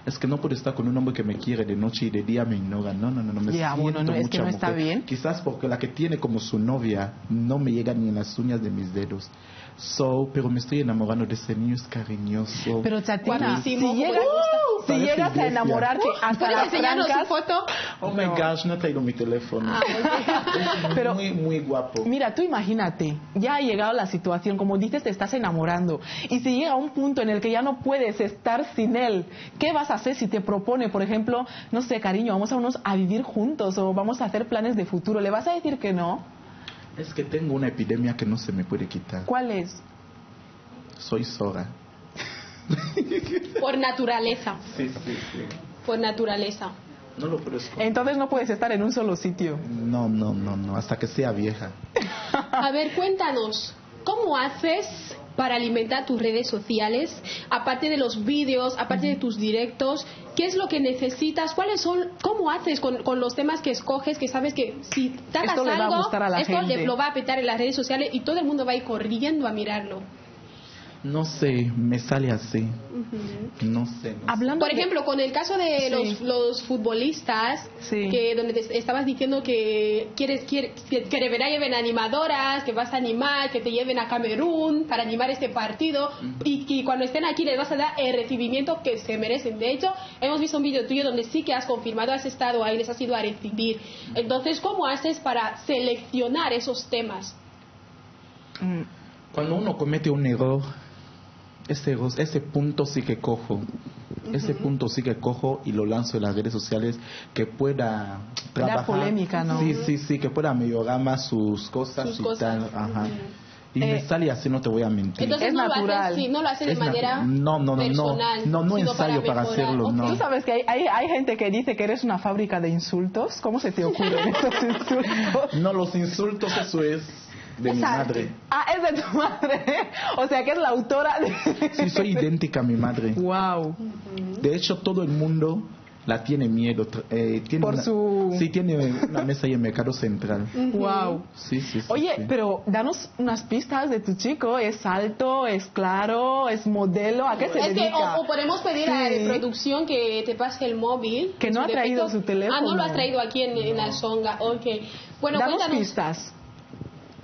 Es que no puedo estar con un hombre que me quiere de noche y de día me ignora. No, no, no, no me Ya, siento bueno, no, es que mucha no está mujer. bien. Quizás porque la que tiene como su novia no me llega ni en las uñas de mis dedos. So, pero me estoy enamorando de ese niño, es cariñoso. Pero Chatina, si, Guapísimo, llega- como me si llegas a enamorarte hasta ¿Puedes las enseñarnos su trancas, foto? Oh my gosh, no he traído mi teléfono. Ah, Es Pero- muy, muy guapo. Mira, tú imagínate, ya ha llegado la situación, como dices, te estás enamorando. Y si llega un punto en el que ya no puedes estar sin él, ¿qué vas a hacer si te propone, por ejemplo, no sé, cariño, vamos a unos a vivir juntos o vamos a hacer planes de futuro? ¿Le vas a decir que no? Es que tengo una epidemia que no se me puede quitar. ¿Cuál es? Soy Sora. Por naturaleza. Sí, sí, sí. Por naturaleza. No lo esconder. Entonces no puedes estar en un solo sitio. No, no, no, no, hasta que sea vieja. A ver, cuéntanos, ¿cómo haces para alimentar tus redes sociales? Aparte de los vídeos, aparte de tus directos, ¿qué es lo que necesitas? ¿Cuáles son, cómo haces con, con los temas que escoges que sabes que si le va a algo, gustar a la esto gente. le- lo va a petar en las redes sociales y todo el mundo va a ir corriendo a mirarlo? No sé, me sale así. No sé. no sé. Hablando Por de- ejemplo, con el caso de Sí. los, los futbolistas, Sí. que donde te estabas diciendo que quieres, quieres que, que de verdad lleven animadoras, que vas a animar, que te lleven a Camerún para animar este partido y que cuando estén aquí les vas a dar el recibimiento que se merecen. De hecho, hemos visto un vídeo tuyo donde sí que has confirmado, has estado ahí, les has ido a recibir. Entonces, ¿cómo haces para seleccionar esos temas? Mm, Cuando uno comete un error, ese, ese punto sí que cojo. Ese punto sí que cojo y lo lanzo en las redes sociales que pueda trabajar. polémica, ¿no? Sí, sí, sí, que pueda mejorar más sus cosas Sus y cosas. tal. Ajá. Y me Eh, sale así, no te voy a mentir. Entonces Es no lo natural. haces, sí, no lo de Es manera no, no, no, no. personal, No, ensayo para hacerlo, no. Tú sabes que hay, hay, hay gente que dice que eres una fábrica de insultos. ¿Cómo se te ocurren esos insultos? No, los insultos, eso es de mi madre. Ah, es de tu madre. O sea, que es la autora de... Sí, soy idéntica a mi madre. Wow. De hecho, todo el mundo la tiene miedo. eh, tiene Por una- su- Sí, tiene una mesa ahí en Mercado Central. Wow. Sí, sí, sí. Oye, sí. pero danos unas pistas de tu chico. ¿Es alto? ¿Es claro? ¿Es modelo? ¿A qué se Es que dedica? o, o podemos pedir a Sí. de producción que te pase el móvil. Que no ha traído su teléfono. Ah, no lo has traído aquí en, en la songa. Ok. Bueno, Danos cuéntanos. pistas.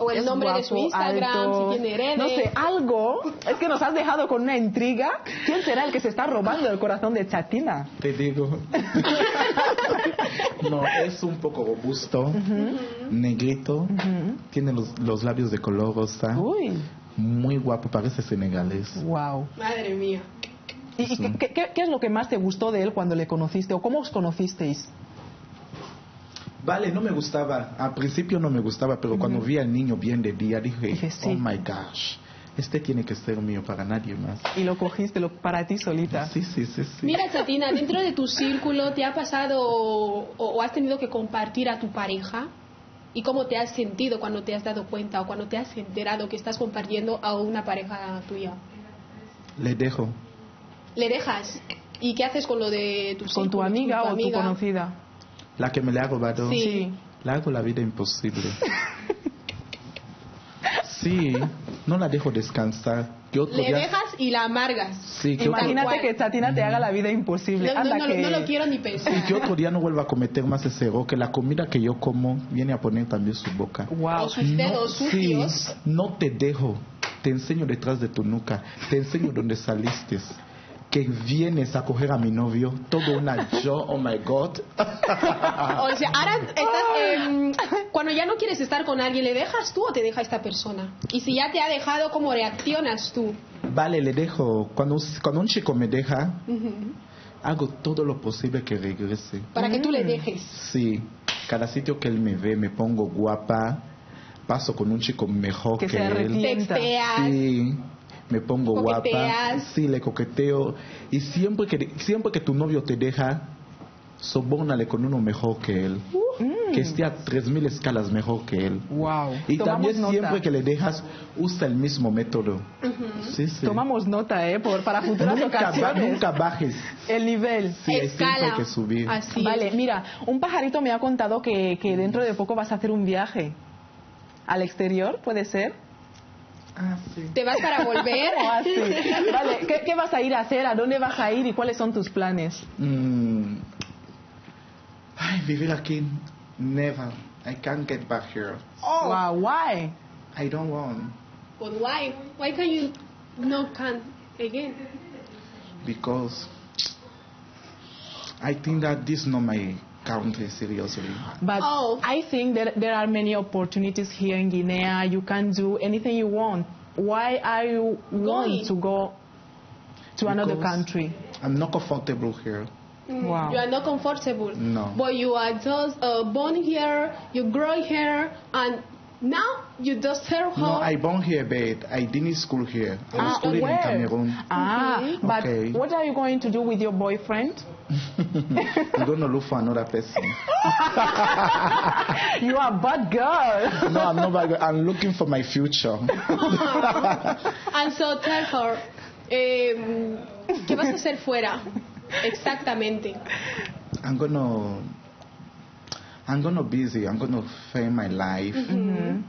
O el nombre de su guapo, Instagram, alto, si tiene redes. No sé, algo. Es que nos has dejado con una intriga. ¿Quién será el que se está robando el corazón de Chatina? Te digo. no, es un poco robusto, negrito, tiene los, los labios de color rosa, Uy, muy guapo, parece senegalés. wow. Madre mía. ¿Y, y qué, qué- qué- qué es lo que más te gustó de él cuando le conociste? ¿O cómo os conocisteis? Vale, no me gustaba, al principio no me gustaba, pero cuando vi al niño bien de día dije, Dije, sí. oh my gosh, este tiene que ser mío para nadie más. Y lo cogiste lo, para ti solita. Sí, sí, sí, sí. Mira, Chatina, dentro de tu círculo, ¿te ha pasado o, o has tenido que compartir a tu pareja? ¿Y cómo te has sentido cuando te has dado cuenta o cuando te has enterado que estás compartiendo a una pareja tuya? Le dejo. ¿Le dejas? ¿Y qué haces con lo de tu ¿Con círculo, tu amiga o tu amiga? conocida? La que me le ha robado. Sí. Le hago la vida imposible. Sí, no la dejo descansar. Que otro Le día- dejas y la amargas. Sí, que otro- Imagínate cual. que Chatina te haga la vida imposible. No, no, Anda no, que... no lo quiero ni pensar. Y que otro día no vuelva a cometer más ese error, que la comida que yo como viene a poner también su boca. Wow. O sus dedos sí, sucios. no te dejo. Te enseño detrás de tu nuca. Te enseño dónde saliste. Que vienes a coger a mi novio. Todo una yo, oh my God. O sea, ahora estás, em, cuando ya no quieres estar con alguien, ¿le dejas tú o te deja esta persona? Y si ya te ha dejado, ¿cómo reaccionas tú? Vale, le dejo. Cuando, cuando un chico me deja, hago todo lo posible que regrese. Para que tú Mm. le dejes. Sí, cada sitio que él me ve me pongo guapa, paso con un chico mejor Que que, se él. Texteas. Sí, me pongo guapa, sí, le coqueteo. Y siempre que, siempre que tu novio te deja, sobórnale con uno mejor que él. Que esté a 3000 escalas mejor que él. Wow. Y Tomamos también nota. siempre que le dejas, usa el mismo método. Sí, sí. Tomamos nota, ¿eh? Por, para futuras Nunca, ba- ocasiones. nunca bajes. El nivel. Sí, hay siempre que subir. vale, mira, un pajarito me ha contado que, que dentro de poco vas a hacer un viaje al exterior, ¿puede ser? Ah, sí. ¿Te vas para volver? ¿Cómo así? Vale, ¿qué, qué vas a ir a hacer? ¿A dónde vas a ir? ¿Y cuáles son tus planes? Mm. Ay, vivir aquí, never. I can't get back here. Oh. Wow, why? I don't want. But why? Why can you no can again? Because I think that this is not my country, seriously. But I think that there are many opportunities here in Guinea. You can do anything you want. Why are you want to go to another country? I'm not comfortable here. Wow. You are not comfortable. No. But you are just uh, born here, you grow here, and now you just serve No, home. I born here, but I didn't school here. I was Ah, schooling where? in Cameroon. Ah, but Okay. what are you going to do with your boyfriend? I'm gonna look for another person. you are a bad girl. no, I'm not. bad girl. I'm looking for my future. And so tell her, eh, ¿qué vas a hacer fuera? Exactamente. I'm gonna. I'm gonna busy. I'm gonna frame my life, Mhm.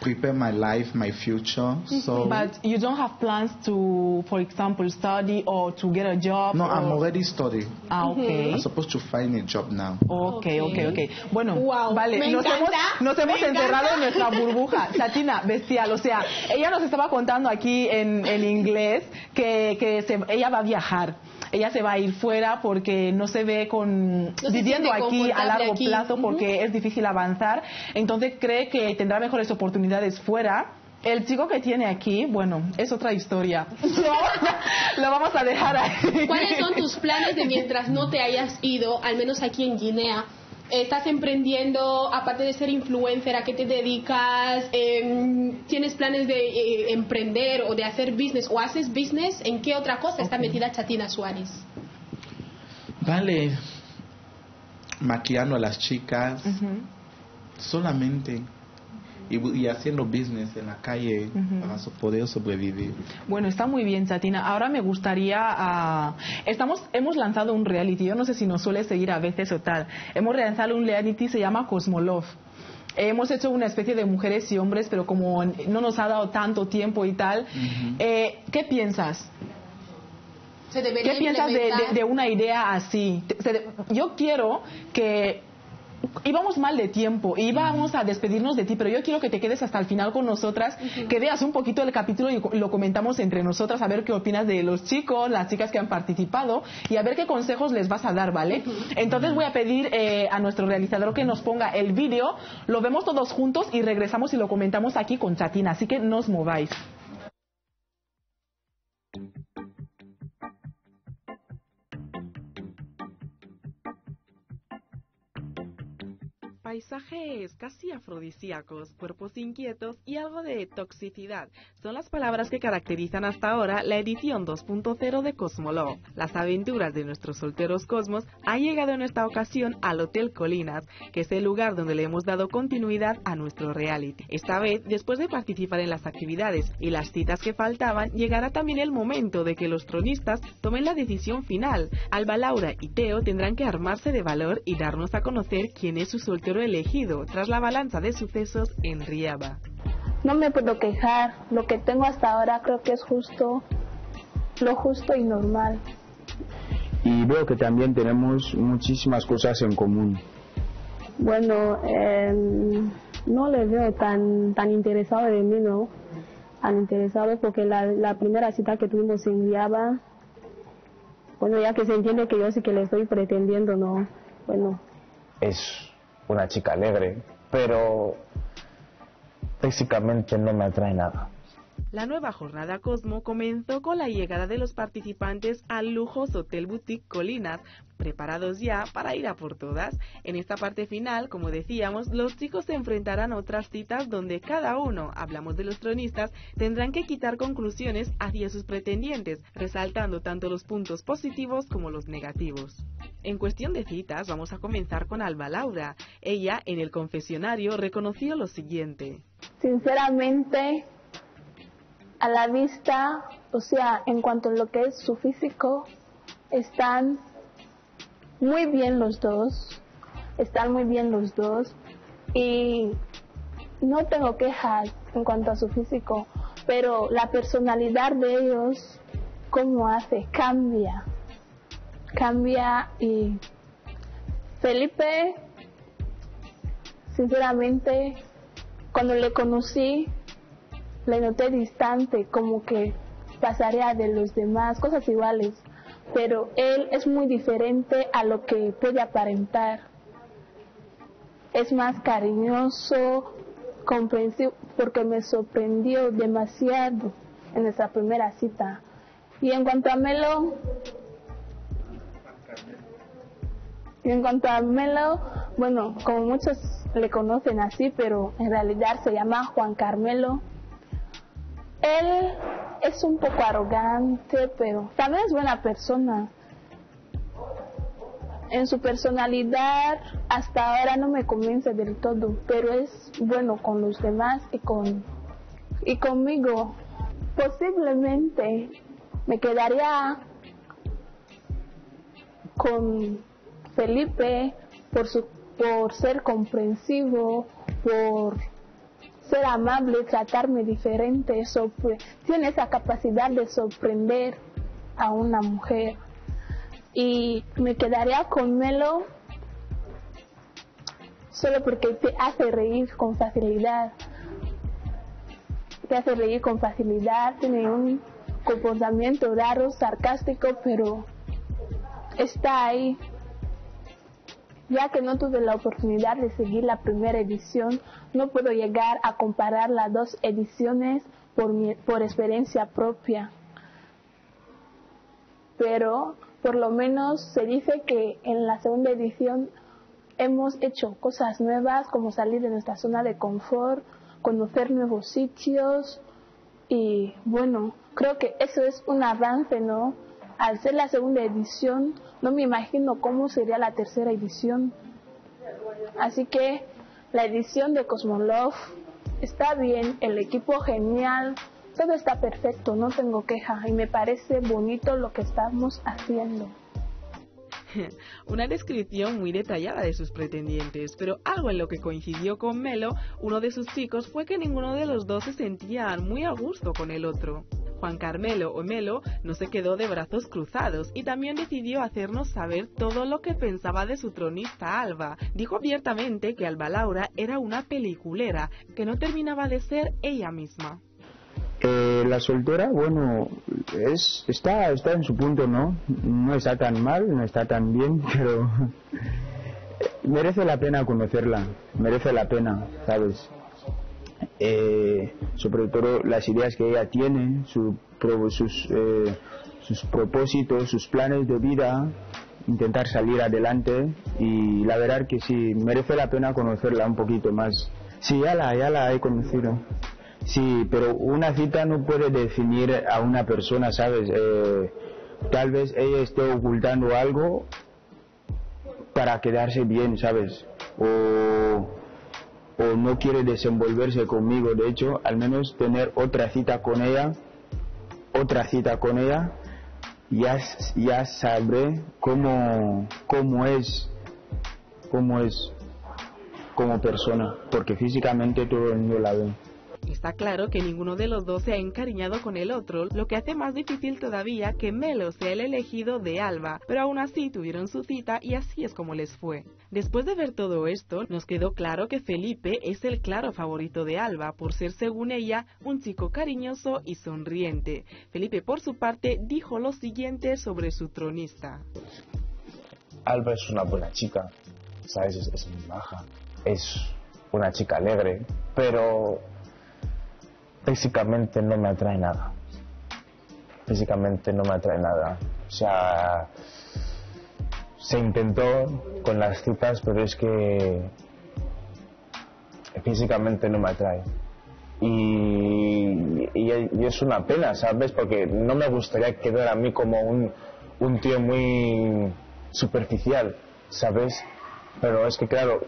prepare my life, my future. So But you don't have plans to, for example, study or to get a job? no, I'm already studying. Ah, okay. I'm supposed to find a job now. Ok, ok, ok. Bueno, wow. vale, me nos hemos, nos hemos encerrado en nuestra burbuja. Chatina, bestial. O sea, ella nos estaba contando aquí en, en inglés que, que se- ella va a viajar. Ella se va a ir fuera porque no se ve con viviendo aquí a largo aquí. plazo porque es difícil avanzar. Entonces cree que tendrá mejores oportunidades fuera. El chico que tiene aquí, bueno, es otra historia. No, lo vamos a dejar ahí. ¿Cuáles son tus planes de mientras no te hayas ido, al menos aquí en Guinea? ¿Estás emprendiendo, aparte de ser influencer, a qué te dedicas? Em, ¿Tienes planes de eh, emprender o de hacer business? ¿O haces business? ¿En qué otra cosa está metida Chatina Suárez? Vale, maquillando a las chicas solamente y, y haciendo business en la calle Ujú. para so- poder sobrevivir. Bueno, está muy bien, Chatina. Ahora me gustaría. ah, estamos, hemos lanzado un reality. Yo no sé si nos suele seguir a veces o tal. Hemos lanzado un reality, se llama Cosmolove. Hemos hecho una especie de mujeres y hombres, pero como no nos ha dado tanto tiempo y tal. eh, ¿Qué piensas? Se ¿Qué piensas de, de- de una idea así? Se de- yo quiero que íbamos mal de tiempo, íbamos a despedirnos de ti, pero yo quiero que te quedes hasta el final con nosotras, que veas un poquito el capítulo y lo comentamos entre nosotras, a ver qué opinas de los chicos, las chicas que han participado y a ver qué consejos les vas a dar, ¿vale? Entonces voy a pedir eh, a nuestro realizador que nos ponga el vídeo, lo vemos todos juntos y regresamos y lo comentamos aquí con Chatina, así que no os mováis. Paisajes casi afrodisíacos, cuerpos inquietos y algo de toxicidad son las palabras que caracterizan hasta ahora la edición 2.0 de Cosmolove. Las aventuras de nuestros solteros cosmos han llegado en esta ocasión al Hotel Colinas, que es el lugar donde le hemos dado continuidad a nuestro reality. Esta vez, después de participar en las actividades y las citas que faltaban, llegará también el momento de que los tronistas tomen la decisión final. Alba Laura y Teo tendrán que armarse de valor y darnos a conocer quién es su soltero elegido tras la balanza de sucesos en Riaba. No me puedo quejar. Lo que tengo hasta ahora creo que es justo, lo justo y normal. y veo que también tenemos muchísimas cosas en común. Bueno, eh, no le veo tan tan interesado de mí, ¿no? Tan interesado porque la, la primera cita que tuvimos en Riaba, bueno, ya que se entiende que yo sí que le estoy pretendiendo, ¿no? Bueno, Es una chica alegre, pero físicamente no me atrae nada. La nueva jornada Cosmo comenzó con la llegada de los participantes al lujoso Hotel Boutique Colinas, preparados ya para ir a por todas. En esta parte final, como decíamos, los chicos se enfrentarán a otras citas donde cada uno, hablamos de los tronistas, tendrán que quitar conclusiones hacia sus pretendientes, resaltando tanto los puntos positivos como los negativos. En cuestión de citas, vamos a comenzar con Alba Laura. Ella, en el confesionario, reconoció lo siguiente. Sinceramente, a la vista, o sea, en cuanto a lo que es su físico, están muy bien los dos, están muy bien los dos y no tengo quejas en cuanto a su físico, pero la personalidad de ellos, ¿cómo hace? Cambia, cambia y Felipe, sinceramente, cuando le conocí, le noté distante, como que pasaría de los demás, cosas iguales, pero él es muy diferente a lo que puede aparentar. Es más cariñoso, comprensivo, porque me sorprendió demasiado en nuestra primera cita. Y en cuanto a Melo, y en cuanto a Melo, bueno, como muchos le conocen así, pero en realidad se llama Juan Carmelo. Él es un poco arrogante, pero también es buena persona. En su personalidad hasta ahora no me convence del todo, pero es bueno con los demás y con y conmigo. Posiblemente me quedaría con Felipe por su por ser comprensivo, por ser amable, tratarme diferente, tiene esa capacidad de sorprender a una mujer. Y me quedaría con Melo solo porque te hace reír con facilidad. Te hace reír con facilidad, tiene un comportamiento raro, sarcástico, pero está ahí ya que no tuve la oportunidad de seguir la primera edición, no puedo llegar a comparar las dos ediciones por, por experiencia propia. Pero por lo menos se dice que en la segunda edición hemos hecho cosas nuevas como salir de nuestra zona de confort, conocer nuevos sitios y bueno, creo que eso es un avance, ¿no? Al ser la segunda edición, no me imagino cómo sería la tercera edición. Así que la edición de Cosmolove está bien, el equipo genial, todo está perfecto, no tengo queja y me parece bonito lo que estamos haciendo. Una descripción muy detallada de sus pretendientes, pero algo en lo que coincidió con Melo, uno de sus chicos, fue que ninguno de los dos se sentía muy a gusto con el otro. Juan Carmelo o Melo no se quedó de brazos cruzados y también decidió hacernos saber todo lo que pensaba de su tronista Alba. Dijo abiertamente que Alba Laura era una peliculera, que no terminaba de ser ella misma. Eh, la soltera, bueno, es, está, está en su punto, ¿no? No está tan mal, no está tan bien, pero merece la pena conocerla, merece la pena, ¿sabes? eh, sobre todo las ideas que ella tiene, sus, eh, sus propósitos, sus planes de vida, intentar salir adelante y la verdad que sí, merece la pena conocerla un poquito más. Sí, ya la, ya la he conocido. Sí, pero una cita no puede definir a una persona, ¿sabes? Eh, tal vez ella esté ocultando algo para quedarse bien, ¿sabes? O no quiere desenvolverse conmigo. De hecho, al menos tener otra cita con ella, otra cita con ella, ya, ya sabré cómo, cómo es, cómo es como persona, porque físicamente todo el mundo la ve. Está claro que ninguno de los dos se ha encariñado con el otro, lo que hace más difícil todavía que Melo sea el elegido de Alba, pero aún así tuvieron su cita y así es como les fue. Después de ver todo esto, nos quedó claro que Felipe es el claro favorito de Alba, por ser según ella un chico cariñoso y sonriente. Felipe por su parte dijo lo siguiente sobre su tronista. Alba es una buena chica, ¿sabes? Es, es muy baja, es una chica alegre, pero físicamente no me atrae nada. Físicamente no me atrae nada. O sea, se intentó con las citas, pero es que físicamente no me atrae. Y, y- es una pena, ¿sabes? Porque no me gustaría quedar a mí como un, un tío muy superficial, ¿sabes? Pero es que claro,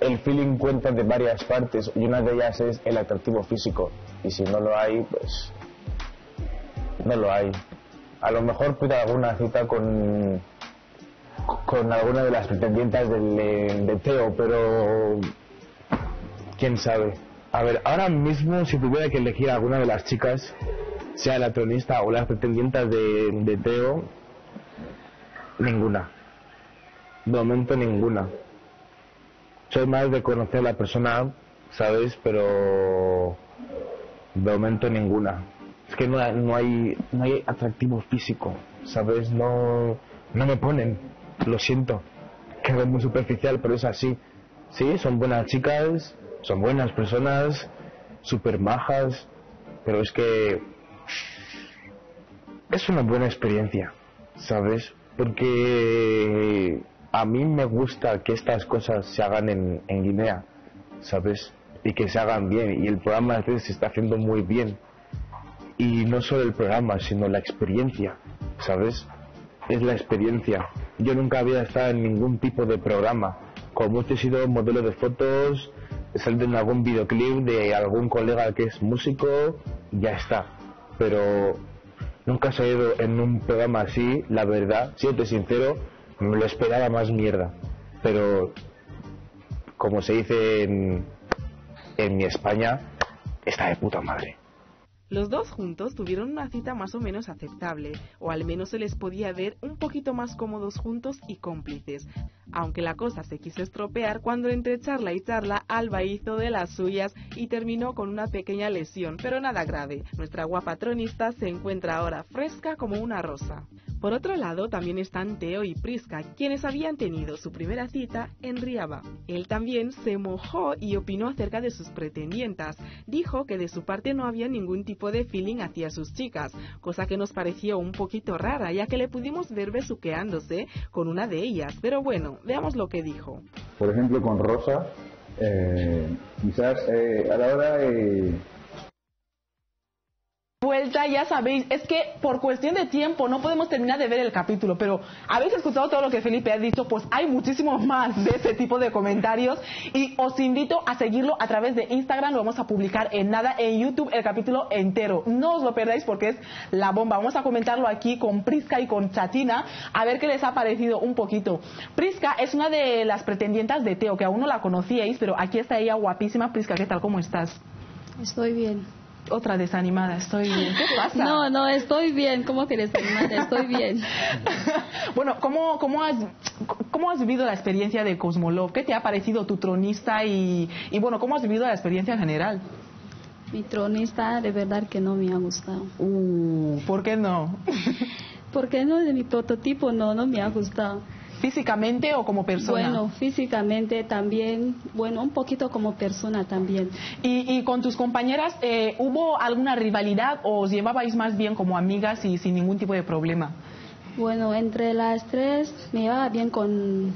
el feeling cuenta de varias partes y una de ellas es el atractivo físico. Y si no lo hay, pues no lo hay. A lo mejor pude alguna cita con con alguna de las pretendientes del, eh, de Teo, pero quién sabe. A ver, ahora mismo si tuviera que elegir a alguna de las chicas, sea la tronista o las pretendientes de, de Teo, ninguna. De momento ninguna. Soy más de conocer a la persona, ¿sabes? Pero de momento ninguna. Es que no, no hay no hay atractivo físico, ¿sabes? No no me ponen. Lo siento. Quedo muy superficial, pero es así. Sí, son buenas chicas, son buenas personas, súper majas, pero es que es una buena experiencia, ¿sabes? Porque a mí me gusta que estas cosas se hagan en, Guinea, ¿sabes? Y que se hagan bien. Y el programa de se está haciendo muy bien. Y no solo el programa, sino la experiencia, ¿sabes? Es la experiencia. Yo nunca había estado en ningún tipo de programa. Como mucho he sido modelo de fotos, he salido en algún videoclip de algún colega que es músico, ya está. Pero nunca he salido en un programa así, la verdad, siendo sincero, me lo esperaba más mierda. Pero, como se dice en, en mi España, está de puta madre. Los dos juntos tuvieron una cita más o menos aceptable, o al menos se les podía ver un poquito más cómodos juntos y cómplices, aunque la cosa se quiso estropear cuando entre charla y charla Alba hizo de las suyas y terminó con una pequeña lesión, pero nada grave. Nuestra guapa tronista se encuentra ahora fresca como una rosa. Por otro lado, también están Teo y Prisca, quienes habían tenido su primera cita en Riaba. Él también se mojó y opinó acerca de sus pretendientas. Dijo que de su parte no había ningún tipo de feeling hacia sus chicas, cosa que nos pareció un poquito rara, ya que le pudimos ver besuqueándose con una de ellas. Pero bueno, veamos lo que dijo. Por ejemplo, con Rosa, eh, quizás eh, a la hora de... vuelta, ya sabéis, es que por cuestión de tiempo no podemos terminar de ver el capítulo, pero habéis escuchado todo lo que Felipe ha dicho, pues hay muchísimos más de ese tipo de comentarios y os invito a seguirlo a través de Instagram, lo vamos a publicar en nada, en YouTube el capítulo entero. No os lo perdáis porque es la bomba. Vamos a comentarlo aquí con Prisca y con Chatina, a ver qué les ha parecido un poquito. Prisca es una de las pretendientas de Teo, que aún no la conocíais, pero aquí está ella guapísima. Prisca, ¿qué tal? ¿Cómo estás? Estoy bien. Otra desanimada, estoy bien. ¿Qué pasa? No, no, estoy bien. ¿Cómo que desanimada? Estoy bien. Bueno, ¿cómo, cómo, has, ¿cómo has vivido la experiencia de Cosmolog? ¿Qué te ha parecido tu tronista y, y bueno, cómo has vivido la experiencia en general? Mi tronista de verdad que no me ha gustado. Uh, ¿Por qué no? Porque no de mi prototipo no, no me ha gustado. ¿Físicamente o como persona? Bueno, físicamente también, bueno, un poquito como persona también. ¿Y, y con tus compañeras eh, hubo alguna rivalidad o os llevabais más bien como amigas y sin ningún tipo de problema? Bueno, entre las tres me llevaba bien con,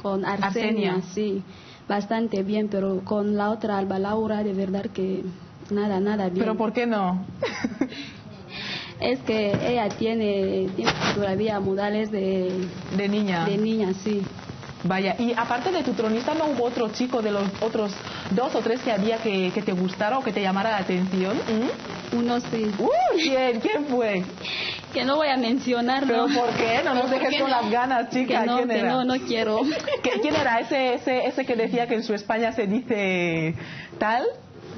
con Arsenia, Arsenia. sí, bastante bien, pero con la otra Alba Laura de verdad que nada, nada bien. ¿Pero por qué no? Es que ella tiene, tiene todavía modales de, de niña. De niña, sí. Vaya, y aparte de tu tronista, ¿no hubo otro chico de los otros dos o tres que había que, que te gustara o que te llamara la atención? ¿Mm? Uno sí. Uh, ¿Quién? ¿Quién fue? Que no voy a mencionar, ¿Pero por qué? No nos ¿Por dejes con no? las ganas, chica. Que no, ¿Quién que era? no, no quiero. ¿Qué- ¿Quién era ese, ese, ese que decía que en su España se dice tal?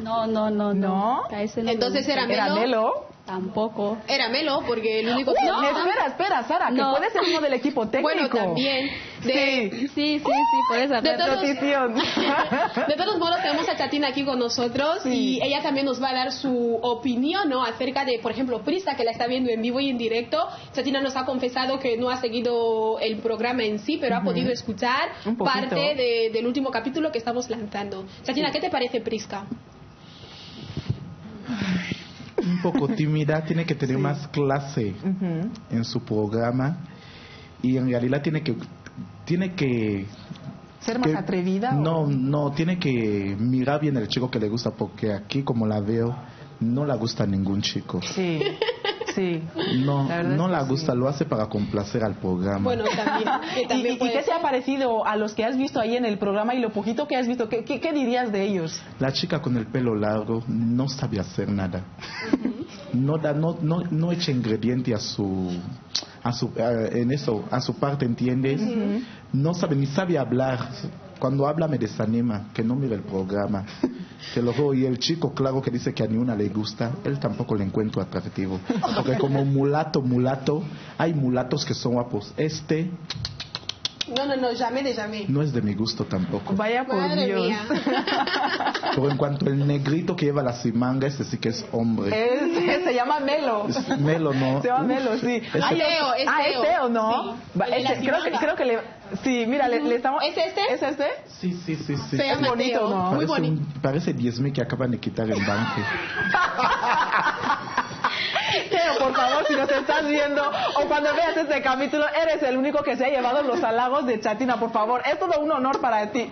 No, no, no, no. A ese no Entonces era Melo. ¿Era Melo? Tampoco. Era Melo, porque el único Uy, que... espera, espera, Sara, que No. puede ser uno del equipo técnico. Bueno, también. De, Sí, sí, sí, por eso. De todos, de todos modos, tenemos a Chatina aquí con nosotros y ella también nos va a dar su opinión ¿no? acerca de, por ejemplo, Prisa, que la está viendo en vivo y en directo. Chatina nos ha confesado que no ha seguido el programa en sí, pero ha podido escuchar parte de- del último capítulo que estamos lanzando. Chatina, ¿qué te parece Prisca? Un poco tímida, tiene que tener más clase en su programa. Y en realidad tiene que tiene que Ser más que- atrevida. o- no no tiene que mirar bien el chico que le gusta porque aquí como la veo no la gusta ningún chico. Sí, sí. no La no la sí. gusta lo hace para complacer al programa Bueno, también. que ¿Y, también y- y puede qué te ser. ha parecido a los que has visto ahí en el programa y lo poquito que has visto? ¿Qué, qué, qué dirías de ellos? la chica con el pelo largo no sabe hacer nada no da no no no echa ingrediente a su a su a- en eso a su parte entiendes no sabe ni sabe hablar cuando habla me desanima que no mire el programa. Lo juro y el chico claro que dice que a ni una le gusta él tampoco le encuentro atractivo. Porque como mulato mulato hay mulatos que son guapos. Este No, no, no, llamé de llamé. no es de mi gusto tampoco Vaya por Madre Dios. mía. pero en cuanto el negrito que lleva la simanga ese sí que es hombre Es- se llama Melo. Es Melo, ¿no? Se llama Uf, Melo, sí. ese- Ay, Teo, es ah, Teo. es Teo, ¿no? Sí. El ese- creo, que, creo que le... Sí, mira, le, le estamos... ¿Es este? ¿Es este? Sí, sí, sí, sí. Se llama bonito, Teo. ¿no? Muy Parece, bonito. un- parece 10 mil que acaban de quitar en banque. Teo, por favor, si nos estás viendo o cuando veas este capítulo, eres el único que se ha llevado los halagos de Chatina, por favor. Es todo un honor para ti.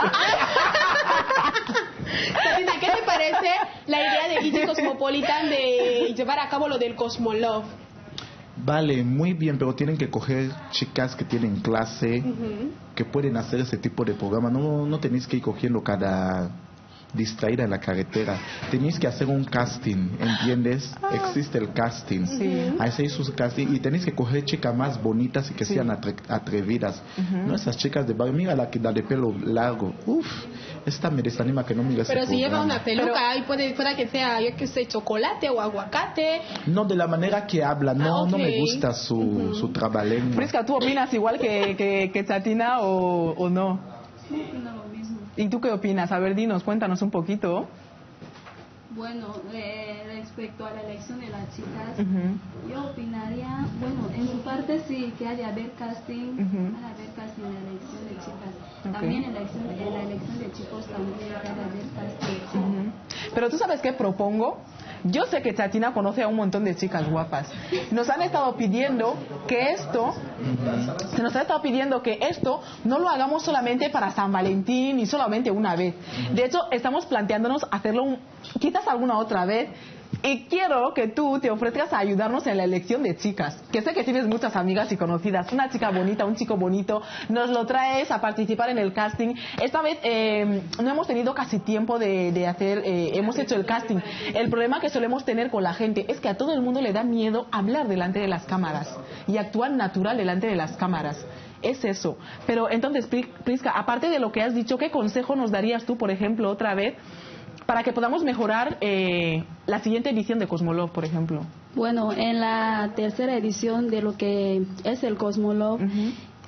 Sabrina, ¿qué te parece la idea de Gigi Cosmopolitan de llevar a cabo lo del Cosmolove? Vale, muy bien, pero tienen que coger chicas que tienen clase, que pueden hacer ese tipo de programa. No, no tenéis que ir cogiendo cada distraída en la carretera. Tenéis que hacer un casting, ¿entiendes? Existe el casting. Sí. Hacéis sus casting y tenéis que coger chicas más bonitas y que sean atre- atrevidas. No esas chicas de barrio. Mira la que da de pelo largo. Uf, esta me desanima que no ese Pero si lleva programa. una peluca, ahí puede, puede que sea, yo que sé, chocolate o aguacate. No, de la manera que habla, no, Ah, no me gusta su, su trabalengua. Prisca, ¿tú opinas igual que, que, que Chatina o, o no? lo mismo. ¿Y tú qué opinas? A ver, dinos, cuéntanos un poquito. Bueno, eh, respecto a la elección de las chicas, yo opinaría, bueno, en su parte sí que haya haber casting, ha de haber casting en la elección de chicas. También en la, elección, en la elección de chicos también ha de haber casting. Pero tú sabes qué propongo. Yo sé que Chatina conoce a un montón de chicas guapas. Nos han estado pidiendo que esto, se nos ha estado pidiendo que esto no lo hagamos solamente para San Valentín y solamente una vez. De hecho, estamos planteándonos hacerlo un- quizás alguna otra vez. Y quiero que tú te ofrezcas a ayudarnos en la elección de chicas. Que sé que tienes muchas amigas y conocidas. Una chica bonita, un chico bonito. Nos lo traes a participar en el casting. Esta vez eh, no hemos tenido casi tiempo de, de hacer, eh, hemos hecho el casting. El problema que solemos tener con la gente es que a todo el mundo le da miedo hablar delante de las cámaras y actuar natural delante de las cámaras. Es eso. Pero entonces, Pri- Prisca, aparte de lo que has dicho, ¿qué consejo nos darías tú, por ejemplo, otra vez, para que podamos mejorar eh, la siguiente edición de Cosmolog, por ejemplo? Bueno, en la tercera edición de lo que es el Cosmolog,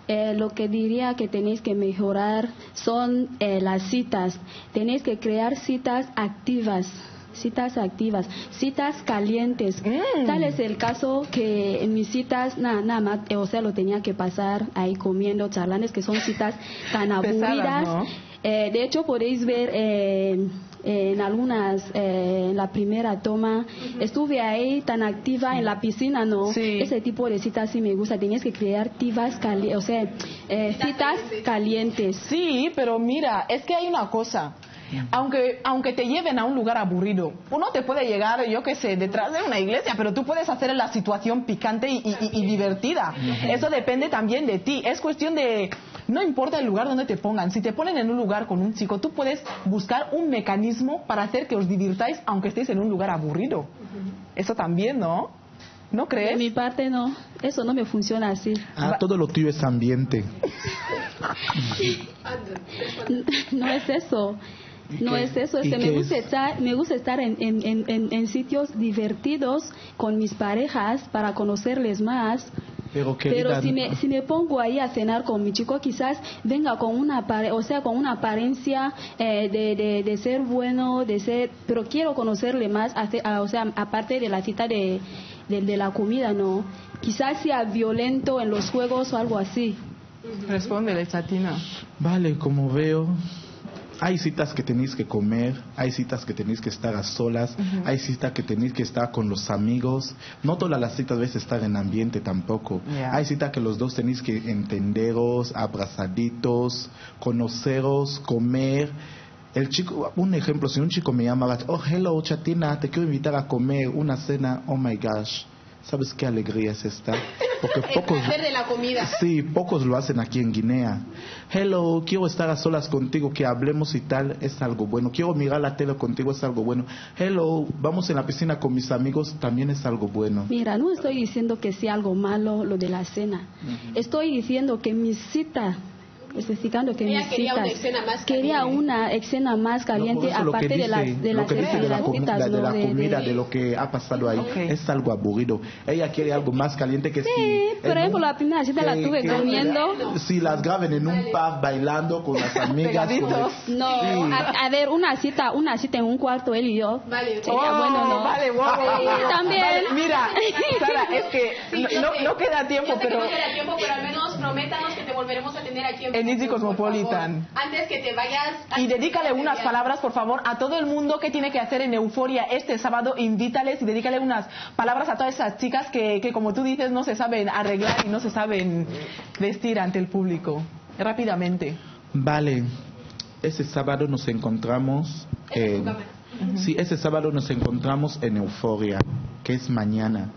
eh, lo que diría que tenéis que mejorar son eh, las citas. Tenéis que crear citas activas. Citas activas, citas calientes. Tal es el caso que en mis citas, nada, nada más, o sea, lo tenía que pasar ahí comiendo, charlando, es que son citas tan Pesadas, aburridas. ¿no? Eh, de hecho, podéis ver eh, en algunas, eh, en la primera toma, estuve ahí tan activa en la piscina, ¿no? Ese tipo de citas sí me gusta. Tenías que crear citas o sea, eh, citas calientes. Sí, pero mira, es que hay una cosa. Aunque, aunque te lleven a un lugar aburrido, uno te puede llegar, yo qué sé, detrás de una iglesia, pero tú puedes hacer la situación picante y, y- y divertida. Eso depende también de ti. Es cuestión de, no importa el lugar donde te pongan, si te ponen en un lugar con un chico, tú puedes buscar un mecanismo para hacer que os divirtáis aunque estéis en un lugar aburrido. Eso también, ¿no? ¿No crees? De mi parte no, eso no me funciona así. Ah, todo lo tuyo es ambiente. No es eso. No qué- es eso, es que me gusta es? estar, me gusta estar en, en, en, en- en sitios divertidos con mis parejas para conocerles más. Pero, si me, si me pongo ahí a cenar con mi chico, quizás venga con una o sea, con una apariencia eh, de, de, de ser bueno, de ser, pero quiero conocerle más, hace- o sea, aparte de la cita de, de, de la comida, ¿no? Quizás sea violento en los juegos o algo así. Respóndele, Chatina. Vale, como veo, hay citas que tenéis que comer, hay citas que tenéis que estar a solas, hay citas que tenéis que estar con los amigos. No todas las citas debes estar en ambiente tampoco. Hay citas que los dos tenéis que entenderos, abrazaditos, conoceros, comer. El chico, un ejemplo, si un chico me llama, oh, hello, chatina, te quiero invitar a comer una cena, oh my gosh, ¿sabes qué alegría es esta? Porque El pocos, de la comida. Sí, pocos lo hacen aquí en Guinea. Hello, quiero estar a solas contigo, que hablemos y tal, es algo bueno. Quiero mirar la tele contigo, es algo bueno. Hello, vamos en la piscina con mis amigos, también es algo bueno. Mira, no estoy diciendo que sea algo malo lo de la cena. Estoy diciendo que mi cita, especificando que Ella quería una escena más quería caliente. una escena más caliente, Por eso lo que aparte de las, dice- de lo las, que dice de la, de ¿no? la comida, de- de lo que ha pasado ahí, es algo aburrido. Ella quiere algo más caliente que Sí, si... por ejemplo, un- la primera cita la tuve que- comiendo. Si las graben en un pub bailando con las amigas. con el- No, Sí. a, a ver, una cita, una cita en un cuarto, él y yo. Vale, Sería Oh, bueno, ¿no? Vale, wow, Sí, wow. también. Vale, mira, Sara, es que Sí, no, no- no queda tiempo, que pero no queda tiempo, pero al menos prométanos que volveremos a tener aquí en En Easy Cosmopolitan. favor. Antes que te vayas. Y dedícale unas vayas. palabras, por favor, a todo el mundo que tiene que hacer en Euforia este sábado. Invítales y dedícale unas palabras a todas esas chicas que, que, como tú dices, no se saben arreglar y no se saben vestir ante el público. Rápidamente. Vale, ese sábado nos encontramos en... Sí, ese sábado nos encontramos en Euforia, que es mañana.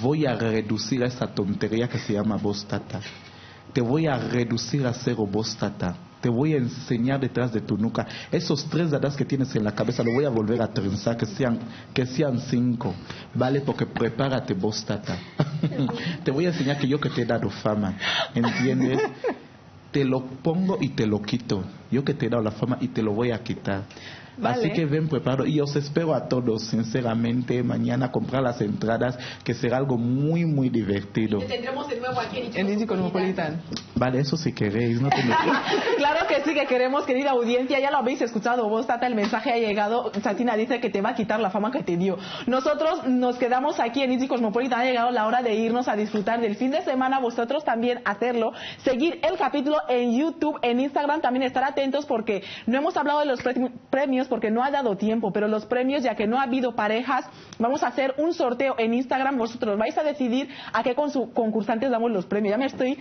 Voy a reducir a esa tontería que se llama bostata. Te voy a reducir a cero bostata. Te voy a enseñar detrás de tu nuca. Esos tres dadas que tienes en la cabeza lo voy a volver a trenzar, que sean, que sean cinco. Vale, porque prepárate bostata. te voy a enseñar que yo que te he dado fama. ¿Entiendes? te lo pongo y te lo quito. Yo que te he dado la fama y te lo voy a quitar. Vale. Así que ven preparado y os espero a todos, sinceramente, mañana a comprar las entradas, que será algo muy, muy divertido. Te tendremos de nuevo aquí en Easy Cosmopolitan. Vale, eso si queréis, no te claro que sí que queremos, querida audiencia, ya lo habéis escuchado vos, Tata, el mensaje ha llegado, Satina dice que te va a quitar la fama que te dio. Nosotros nos quedamos aquí en Easy Cosmopolitan, ha llegado la hora de irnos a disfrutar del fin de semana, vosotros también hacerlo, seguir el capítulo en YouTube, en Instagram, también estar atentos porque no hemos hablado de los pre- premios porque no ha dado tiempo, pero los premios, ya que no ha habido parejas, vamos a hacer un sorteo en Instagram, vosotros vais a decidir a qué concursantes damos los premios. Ya me estoy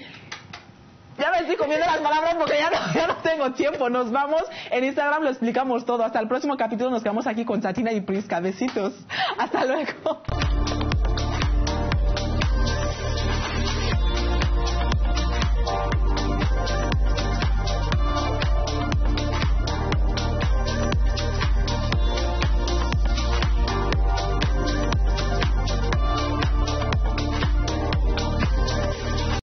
ya me estoy comiendo las palabras porque ya no, ya no tengo tiempo. Nos vamos. En Instagram lo explicamos todo. Hasta el próximo capítulo nos quedamos aquí con Chatina y Prisca. Besitos. Hasta luego.